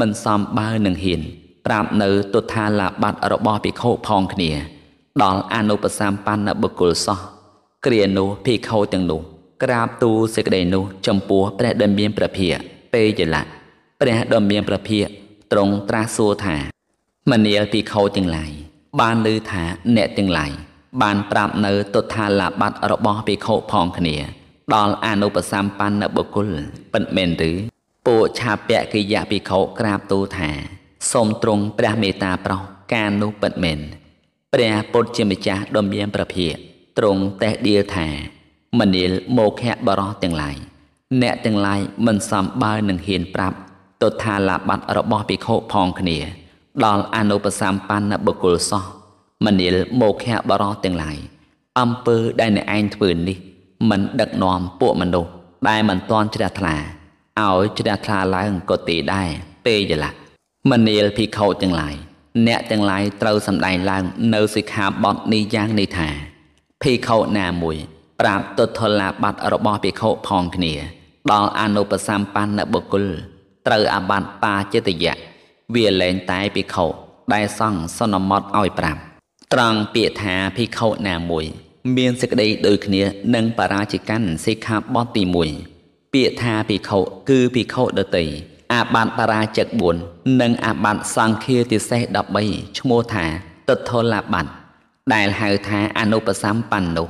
Speaker 1: មិនសមបើនឹងហ៊ាន ប្រាប់នៅទុថាឡាបត្តិរបស់ភិក្ខុផងគ្នា ដល់អនុបសម្បណ្ណបុគ្គលសោះគ្រានោះភិក្ខុទាំងនោះ ក្រាបទូលសេចក្តីនោះ ចំពោះព្រះដ៏មានព្រះភិក្ខពេយលៈព្រះដ៏មានព្រះភិក្ខ ទ្រង់ត្រាស់សួរថាមនាលភិក្ខុទាំងឡាយបានឮថាអ្នកទាំងឡាយបានប្រាប់នៅទុថាឡាបត្តិរបស់ភិក្ខុផងគ្នា ដល់អនុបសម្បណ្ណបុគ្គលពិតមែនឬពួកឆាពកិយៈភិក្ខុក្រាបទូលថាសូមទ្រង់ព្រះមេត្តាប្រោសការនោះពិតមែនព្រះពុទ្ធជាម្ចាស់ដ៏មានព្រះភិក្ខទ្រង់តេះដៀលថាមនាលមោខៈបរោះទាំងឡាយអ្នកទាំងឡាយមិនសមបើនឹងហ៊ានប្រាប់ ទុថាឡាបត្តិរបស់ភិក្ខុផងគ្នា ដល់អនុបសម្បណ្ណបុគ្គលសោះមនាលមោខៈបរោះទាំងឡាយអំពើដែលអ្នកឯងធ្វើនេះមិនដឹកនាំពួកមនុស្សដែលមិនទាន់ជ្រះថ្លាឲ្យជ្រះថ្លាឡើងក៏ទីដែរពេយលៈមនាលភិក្ខុទាំងឡាយអ្នកទាំងឡាយត្រូវសម្ដែងឡើងនៅសិក្ខាបទនេះយ៉ាងនេះថាភិក្ខុណាមួយប្រាប់ទុថលាបត្តិរបស់ភិក្ខុផងគ្នា ដល់អនុបសម្បណ្ណបុគ្គល ត្រូវអាបត្តិបាចិត្តយៈវាលែងតែភិក្ខុដែលសង្ឃសន្មត់ឲ្យប្រាប់ត្រង់ពាក្យថាភិក្ខុណាមួយ មានសេចក្តីដូចគ្នានឹងបរាជិកੰសិក្ខាបទទី1ពាក្យថាភិក្ខុគឺភិក្ខុដតីអាបត្តិបរាជិក4និងអាបត្តិសង្ឃាទិសេស13ឈ្មោះថាទិដ្ឋលបត្តិដែលហៅថាអនុបសម្បណ្ណនោះ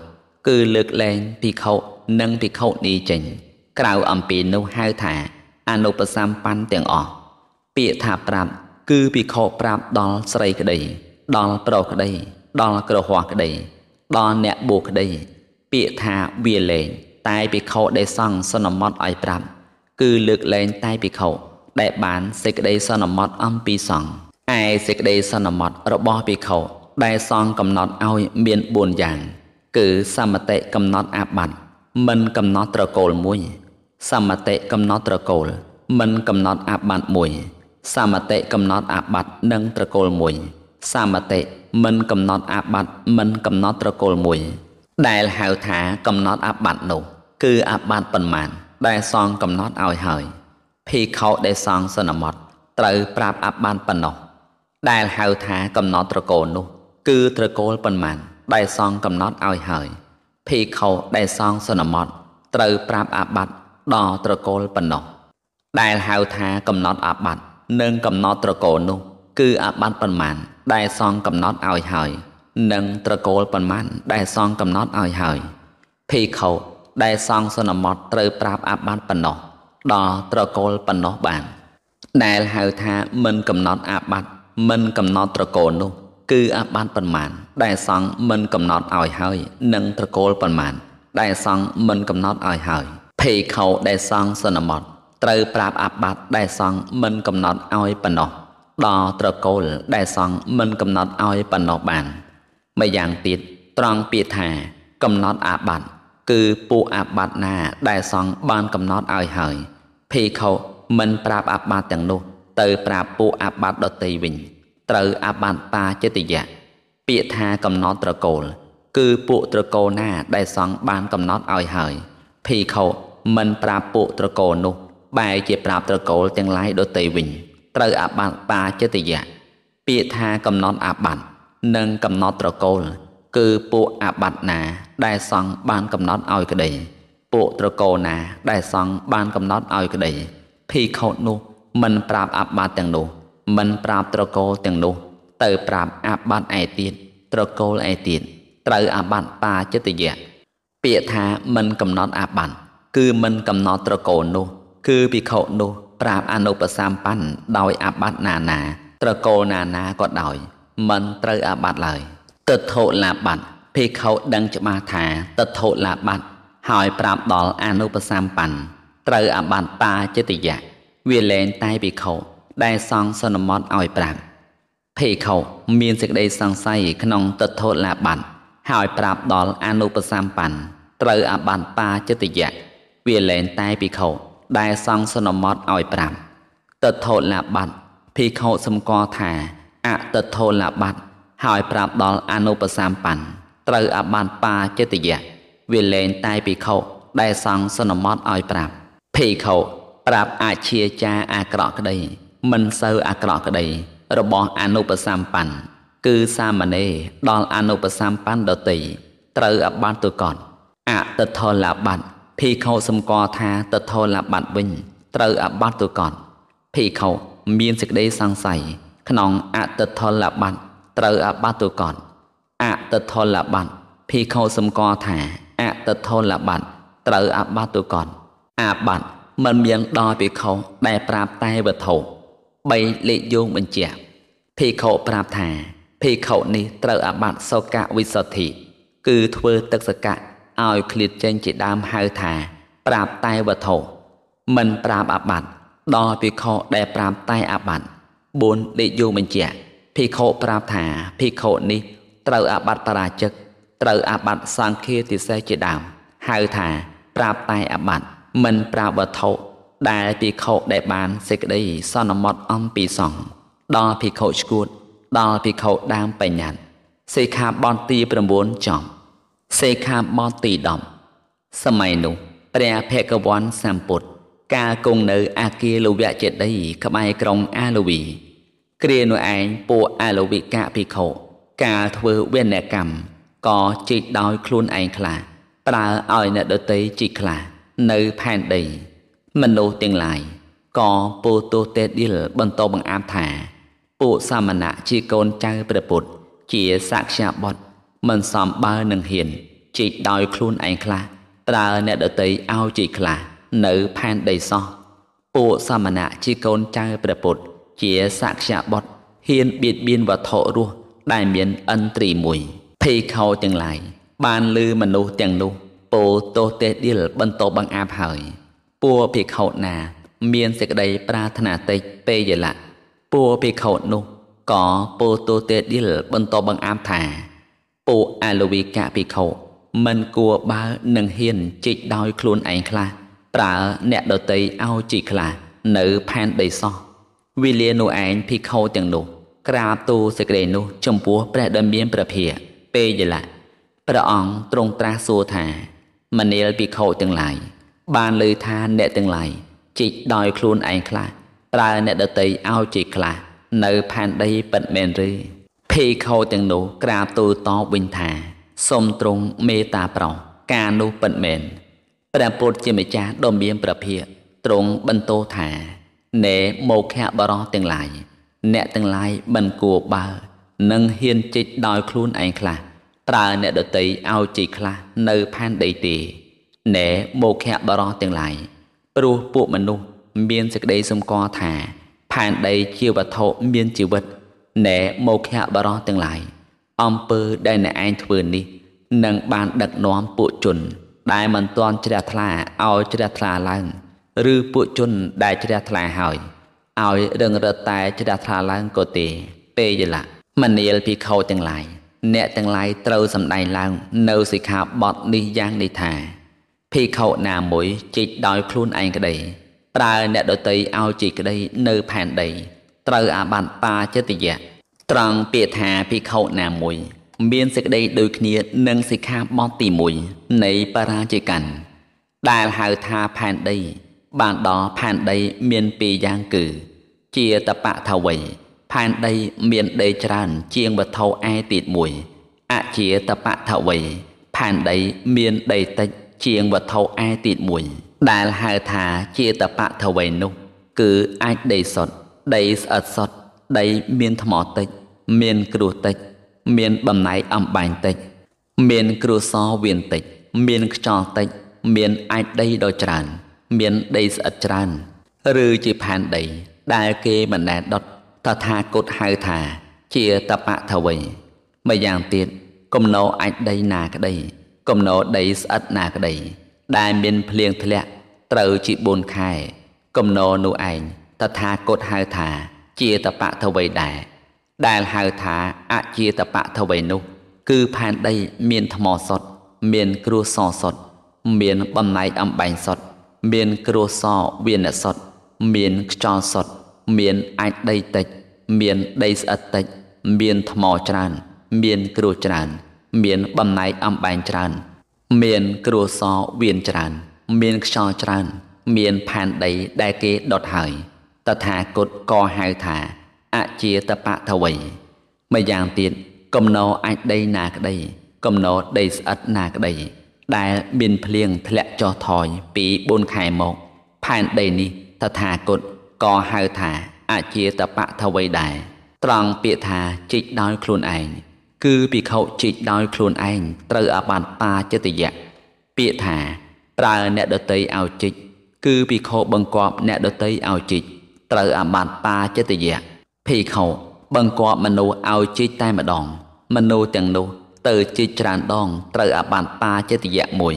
Speaker 1: គឺលើកលែងភិក្ខុនិងភិក្ខុនីចេញ ក្រៅអំពីនោះហៅថា អនុបសម្បណ្ណទាំងអស់ពាក្យថាប្រាប់គឺភិក្ខុប្រាប់ដល់ស្រីក្តី ដល់ប្រុសក្តី ដល់ក្រហោះក្តី ដល់អ្នកបួសក្តី ពាក្យថាវាលែងតែភិក្ខុដែលសង្ឃសន្មត់ឲ្យប្រាប់ គឺលើកលែងតែភិក្ខុដែលបានសេចក្តីសន្មត់អំពីសង្ឃឯសេចក្តីសន្មត់របស់ភិក្ខុដែលសង្ឃកំណត់ឲ្យមាន4យ៉ាង គឺ សមតិកំណត់អាបត្តិមិនកំណត់ត្រកូលមួយ សមតិកំណត់ត្រកូល មិនកំណត់អាបត្តិមួយ សមតិកំណត់អាបត្តិនិងត្រកូលមួយ សមតិមិនកំណត់អាបត្តិមិនកំណត់ត្រកូលមួយ ដែលហៅថាកំណត់អាបត្តិនោះ គឺអាបត្តិប៉ុន្មានដែលសងកំណត់ឲ្យហើយភីខោដែលសងសន្មត់ត្រូវប្រាប់អាបត្តិប៉ុណ្ណោះដែលហៅថាកំណត់ត្រកូលនោះ គឺត្រកូលប៉ុន្មានដែលសងកំណត់ឲ្យហើយភីខោដែលសងសន្មត់ត្រូវប្រាប់អាបត្តិ ដល់ត្រកូលប៉ុណ្ណោះដែលហៅថាកំណត់អាបត្តិនិងកំណត់ត្រកូលនោះ គឺអាបត្តិប៉ុន្មាន ដែលសងកំណត់ឲ្យហើយនិងត្រកូលប៉ុន្មាន ដែលសងកំណត់ឲ្យហើយភីខោដែលសងសន្មត់ត្រូវប្រាប់អាបត្តិប៉ុណ្ណោះដល់ត្រកូលប៉ុណ្ណោះបាន ដែលហៅថាមិនកំណត់អាបត្តិមិនកំណត់ត្រកូលនោះ គឺអាបត្តិប៉ុន្មាន ដែលសងមិនកំណត់ឲ្យហើយ និងត្រកូលប៉ុន្មាន ដែលសងមិនកំណត់ឲ្យហើយ ភេខោដែលសងសន្មត់ត្រូវប្រាប់អាបត្តិដែលសងមិនកំណត់ឲ្យប៉ុណ្ណោះដល់ត្រកូលដែលសង់មិនកំណត់ឲ្យប៉ុណ្ណោះបានម្យ៉ាងទៀតត្រង់ពាក្យថា កំណត់អាបត្តិគឺពួកអាបត្តិណាដែលសង់បានកំណត់ឲ្យហើយភេខោមិនប្រាប់អាបត្តិទាំងនោះ ទៅប្រាប់ពួកអាបត្តិដតីវិញ ត្រូវអាបត្តិបាចិត្តយៈពាក្យថាកំណត់ត្រកូល គឺពួកត្រកូលណាដែលសង់បានកំណត់ឲ្យហើយភេខោ មិនប្រាប់ពួកត្រកូលនោះបែរជាប្រាប់ត្រកូលទាំងឡាយដតីវិញត្រូវអាបត្តិបាចិត្តយៈពាក្យថាកំណត់អាបត្តិនិងកំណត់ត្រកូល គឺពួកអាបត្តិណា ដែលសង់បានកំណត់ឲ្យក្តីពួកត្រកូលណាដែលសង់បានកំណត់ឲ្យក្តីភីខោតនោះមិនប្រាប់អាបត្តិទាំងនោះមិនប្រាប់ត្រកូលទាំងនោះ ទៅប្រាប់អាបត្តិឯទៀតត្រកូលឯទៀតត្រូវអាបត្តិបាចិត្តយៈពាក្យថាមិនកំណត់អាបត្តិ គឺមិនកំណត់ត្រកូលនោះ គឺភិក្ខុនោះប្រាប់អនុបសម្បណ្ណដោយអាបត្តិណាណាត្រកូលណាណាក៏ដោយមិនត្រូវអាបត្តិឡើយទិដ្ឋុលាបត្តិភិក្ខុដឹងច្បាស់ថាទិដ្ឋុលាបត្តិហើយប្រាប់ដល់អនុបសម្បណ្ណត្រូវអាបត្តិបាចិត្តយៈវាលែងតែភិក្ខុដែលសង្ឃសន្មត់ឲ្យប្រាប់ភិក្ខុមានសេចក្តីសង្ស័យក្នុងទិដ្ឋុលាបត្តិហើយប្រាប់ដល់អនុបសម្បណ្ណត្រូវអាបត្តិបាចិត្តយៈ វាលែងតែភិក្ខុដែលសង្ឃសន្មត់ឲ្យប្រាប់ទិដ្ឋោលបត្តិភិក្ខុសម្គាល់ថាអទិដ្ឋោលបត្តិហើយប្រាប់ដល់អនុបសម្បណ្ណត្រូវអបានបាចិត្តយៈវាលែងតែភិក្ខុដែលសង្ឃសន្មត់ឲ្យប្រាប់ភិក្ខុប្រាប់អាជាចាអាក្រក់ក្តី មិនសូវអាក្រក់ក្តី របស់អនុបសម្បណ្ណគឺសាមណេរដល់អនុបសម្បណ្ណដតីត្រូវអបានទៅកត់អទិដ្ឋោលបត្តិ ភីខោសម្គាល់ថាតថលបាត់វិញត្រូវអបាត់ទៅកត់ភីខោមានសេចក្តីសង្ស័យក្នុងអតថលបាត់ត្រូវអបាត់ទៅកត់អតថលបាត់ភីខោសម្គាល់ថាអតថលបាត់ត្រូវអបាត់ទៅកត់អាបាត់មិនមានដល់ភីខោដែលប្រាប់តែវត្ថុ3លេខយោងបញ្ជាក់ភីខោប្រាប់ថាភីខោនេះត្រូវអបាត់សកវិសុទ្ធិ គឺធ្វើទឹកសកៈ ឲ្យឃ្លាតចេញជាដើមហៅថា ប្រាប់តែវត្ថុមិនប្រាប់អាបត្តិដល់ភិក្ខុដែលប្រាប់តែអាបត្តិ4ដេកយោបញ្ជាក់ភិក្ខុប្រាប់ថាភិក្ខុនេះត្រូវអាបត្តិបរាជិកត្រូវអាបត្តិសង្ឃាទិសេសជាដើមហៅថា ប្រាប់តែអាបត្តិមិនប្រាប់វត្ថុដែលភិក្ខុដែលបានសេចក្តីសន្មត់អំពីសង្ឃដល់ភិក្ខុឈួតដល់ភិក្ខុដើមបញ្ញត្តិសិក្ខាបទទី9ចំ សេខាបទទី10សម័យនោះព្រះភគវន្តសម្ពុទ្ធកាលគង់នៅអាគារលវៈចេតីក្បែរក្រុងអាលវី គ្រានោះឯងពួកអាលវិកៈភិក្ខុកាលធ្វើវេនកម្មក៏ជីកដោយខ្លួនឯងខ្លះប្រើឲ្យអ្នកដតីជីកខ្លះនៅផែនដី មនុស្សទាំងឡាយក៏ពោទោទេឌីលបន្តបង្អាប់ថា ពួកសាមណៈជាកូនចៅព្រះពុទ្ធជាសាក្យាបុត្រ មិនសមបើនឹងហ៊ានជីកដោយខ្លួនឯងខ្លះប្រើអ្នកដតីឲ្យជីកខ្លះនៅផែនដីសោះពួកសាមណៈជាកូនចៅព្រះពុទ្ធជាសាក្យាបុត្រហ៊ានបៀតបៀនវត្ថុរស់ដែលមានអិនត្រីមួយភេខោទាំងឡាយបានលឺមនុស្សទាំងនោះពោទោទេឌីលបន្តបង្អាប់ហើយពួកភិក្ខុណា មានសេចក្តីប្រាថ្នាតិចពេយលៈពួកភិក្ខុនោះក៏ពោទោទេឌីលបន្តបង្អាប់ថា ពួកអាលវីកៈភិក្ខុមិនគួរបើនឹងហ៊ានជីកដោយខ្លួនឯងខ្លះប្រើអ្នកដតីឲ្យជីកខ្លះនៅផែនដីសោះវេលានោះឯងភិក្ខុទាំងនោះ ក្រាបទូលសេចក្តីនោះ ចំពោះព្រះដ៏មានព្រះភិយពេយលៈព្រះអង្គទ្រង់ត្រាស់សួរថាមនាលភិក្ខុទាំងឡាយបានលើថាអ្នកទាំងឡាយជីកដោយខ្លួនឯងខ្លះប្រើអ្នកដតីឲ្យជីកខ្លះនៅផែនដីពិតមែនឬ ភេខោទាំងនោះក្រាបទូលតបវិញថាសូមទ្រង់មេត្តាប្រោសការនោះពិតមែនព្រះពុទ្ធជាម្ចាស់ដ៏មានព្រះភិក្ខទ្រង់បន្ទោថាណែមកខៈបរោះទាំងឡាយអ្នកទាំងឡាយមិនគួរបើនឹងហ៊ានជីកដោយខ្លួនឯងខ្លះប្រើអ្នកដតីឲ្យជីកខ្លះនៅផែនដីទេណែមកខៈបរោះទាំងឡាយព្រោះពួកមនុស្សមានសេចក្តីសម្គាល់ថា ផែនដីជាវត្ថុមានជីវិត ណែមកខៈបរោះទាំងឡាយអំពើដែលអ្នកឯងធ្វើនេះនឹងបានដឹកនាំពួកជន ដែលមិនទាន់ជ្រះថ្លាឲ្យជ្រះថ្លាឡើង ឬពួកជនដែលជ្រះថ្លាហើយឲ្យរឹងរឹតតែជ្រះថ្លាឡើងក៏ទេពេយលៈមនាលភិក្ខុទាំងឡាយអ្នកទាំងឡាយត្រូវសម្ដែងឡើង នៅសិក្ខាបទនេះយ៉ាងនេះថាភិក្ខុណាមួយជីកដោយខ្លួនឯងក្តីប្រើអ្នកដតីឲ្យជីកក្តីនៅផែនដី ត្រូវអាបត្តិបាចិត្តយៈត្រង់ពាក្យថាភិក្ខុណាមួយ មានសេចក្តីដូចគ្នានឹងសិក្ខាបទទី1នៃបរាជិកੰដែលហៅថាផែនដី បានដល់ផែនដីមានពីរយ៉ាងគឺ ជាតបៈថាវ័យផែនដីមានដីច្រើន ជាងវត្ថុឯទៀតមួយអជាតបៈថាវ័យផែនដីមានដីតិចជាងវត្ថុឯទៀតមួយដែលហៅថាជាតបៈថាវ័យនោះ គឺអាចដីសុត ដីស្អិតសុតដីមានថ្មតិច មានគ្រោះតិច មានបំណែកអំបែងតិច មានគ្រោះសវៀនតិច មានខ្យល់តិច មានអាចដីដ៏ច្រើន មានដីស្អិតច្រើន ឬជាផែនដី ដែលគេមិនដែលដុតតថាគតហៅថា ជាតបៈថវ័យម្យ៉ាងទៀតគំនោអាចដីណាក្តីគំនោដីស្អិតណាក្តីដែលមានភ្លៀងធ្លាក់ត្រូវជា4ខែគំនោនោះឯង តថាគតហៅថា ជាតបៈថវ័យដែរដែលហៅថាអជាតបៈថវ័យនោះ គឺផែនដីមានថ្មសុតមានគ្រោះសសុតមានបំណែកអំបែងសុតមានគ្រោះសវៀនសុតមានខ្យល់សុតមានអាចដីតិច មានដីស្អិតតិច មានថ្មច្រើន មានគ្រោះច្រើន មានបំណែកអំបែងច្រើន មានគ្រោះសវៀនច្រើន មានខ្យល់ច្រើន មានផែនដីដែលគេដុតហើយ តថាគតក៏ហៅថាអជាតបៈថវ័យម្យ៉ាងទៀតកំណោអាចដីណាក្តីកំណោដីស្អិតណាក្តីដែលមានភ្លៀងធ្លាក់ចុះថយពី4ខែមក ផែនដីនេះតថាគតក៏ហៅថាអជាតបៈថវ័យដែរត្រង់ពាក្យថាជីកដោយខ្លួនឯងគឺភិក្ខុជីកដោយខ្លួនឯងត្រូវអាបត្តិបាចិត្តយៈពាក្យថាប្រើអ្នកដតីឲ្យជីកគឺភិក្ខុបង្គាប់អ្នកដតីឲ្យជីក ត្រូវអាបត្តិបាចិត្តយៈភិក្ខុបង្គាប់មនុស្សឲ្យជីកតែម្ដង មនុស្សទាំងនោះទៅជីកច្រើនដង ត្រូវអាបត្តិបាចិត្តយៈមួយ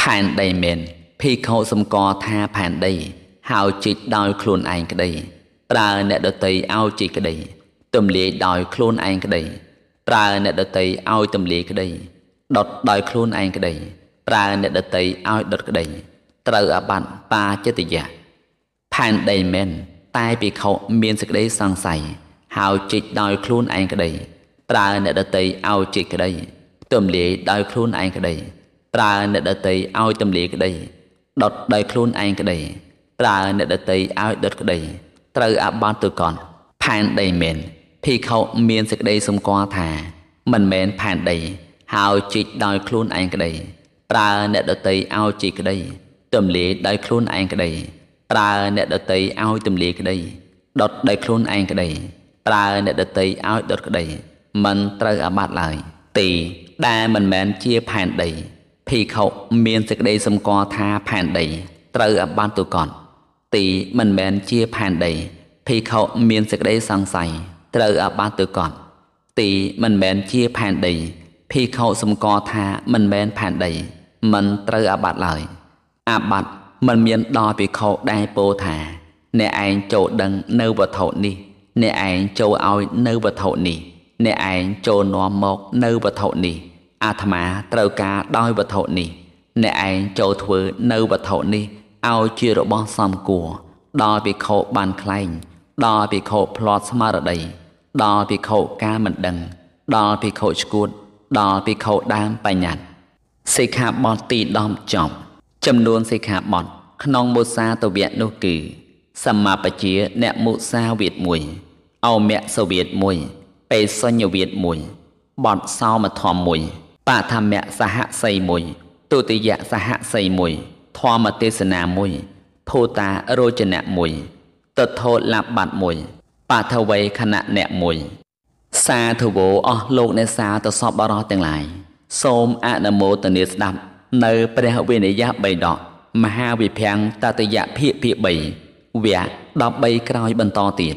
Speaker 1: ផែនដីមែនភិក្ខុសម្គាល់ថាផែនដីហើយជីកដោយខ្លួនឯងក្តីប្រើអ្នកដតីឲ្យជីកក្តីទំលាយដោយខ្លួនឯងក្តីប្រើអ្នកដតីឲ្យទំលាយក្តីដុតដោយខ្លួនឯងក្តីប្រើអ្នកដតីឲ្យដុតក្តីត្រូវអាបត្តិបាចិត្តយៈផែនដីមែន តែភិក្ខុមានសេចក្តីសង្ស័យហើយជីកដោយខ្លួនឯងក្តីប្រើអ្នកដតីឲ្យជីកក្តីទំលាយដោយខ្លួនឯងក្តីប្រើអ្នកដតីឲ្យទំលាយក្តីដុតដោយខ្លួនឯងក្តីប្រើអ្នកដតីឲ្យដុតក្តីត្រូវអាបត្តិទៅកន់ផែនដីមែនភិក្ខុមានសេចក្តីសម្គាល់ថា មិនមែនផែនដីហើយជីកដោយខ្លួនឯងក្តីប្រើអ្នកដតីឲ្យជីកក្តីទម្លាយដោយខ្លួនឯងក្តី ប្រើអ្នកដតីឲ្យទម្លាយក្តីដុតដោយខ្លួនឯងក្តីប្រើអ្នកដតីឲ្យដុតក្តីមិនត្រូវអាបត្តិឡើយទីដែលមិនមែនជាផែនដីភីខុមានសេចក្តីសម្គាល់ថាផែនដី ត្រូវអាបត្តិទុកតទីមិនមែនជាផែនដីភីខុមានសេចក្តីសង្ស័យត្រូវអាបត្តិទុកតទីមិនមែនជាផែនដីភីខុសម្គាល់ថាមិនមែនផែនដី មិនត្រូវអាបត្តិឡើយអាបត្តិ មិនមានដល់ភិក្ខុដែលពោលថា អ្នកឯងចូលដឹងនៅវត្ថុនេះ អ្នកឯងចូលឲ្យនៅវត្ថុនេះ អ្នកឯងចូលនាំមកនៅវត្ថុនេះ អាត្មាត្រូវការដោយវត្ថុនេះ អ្នកឯងចូលធ្វើនៅវត្ថុនេះឲ្យជារបស់សំគួរដល់ភិក្ខុបានខ្លែងដល់ភិក្ខុផ្្លាត់ស្មារតីដល់ភិក្ខុការមិនដឹង ដល់ភិក្ខុឈួតដល់ភិក្ខុដើមបញ្ញត្តិសិក្ខាបទទី10ចប់ ចំនួនសិក្ខាបទក្នុងមុសាទវៈនោះគឺសម្មាបជាអ្នកមុសាវាទ1អោមៈសវាទ1បេសញ្ញវាទ1បទសោមធម្ម1បឋមៈសហសី1ទុតិយៈសហសី1ធម្មទេសនា1ភូតារោចនៈ1ទថោលបត្តិ1បថវ័យខណៈអ្នក1សាធវោអស់លោកអ្នកសាទៅសពបរោះទាំងឡាយសូមអនុមោទនាស្ដាប់ នៅព្រះវិនយៈបីដកមហាវិភាំងតតយៈភិភិ3វគ្គ13ក្រោយបន្តទៀត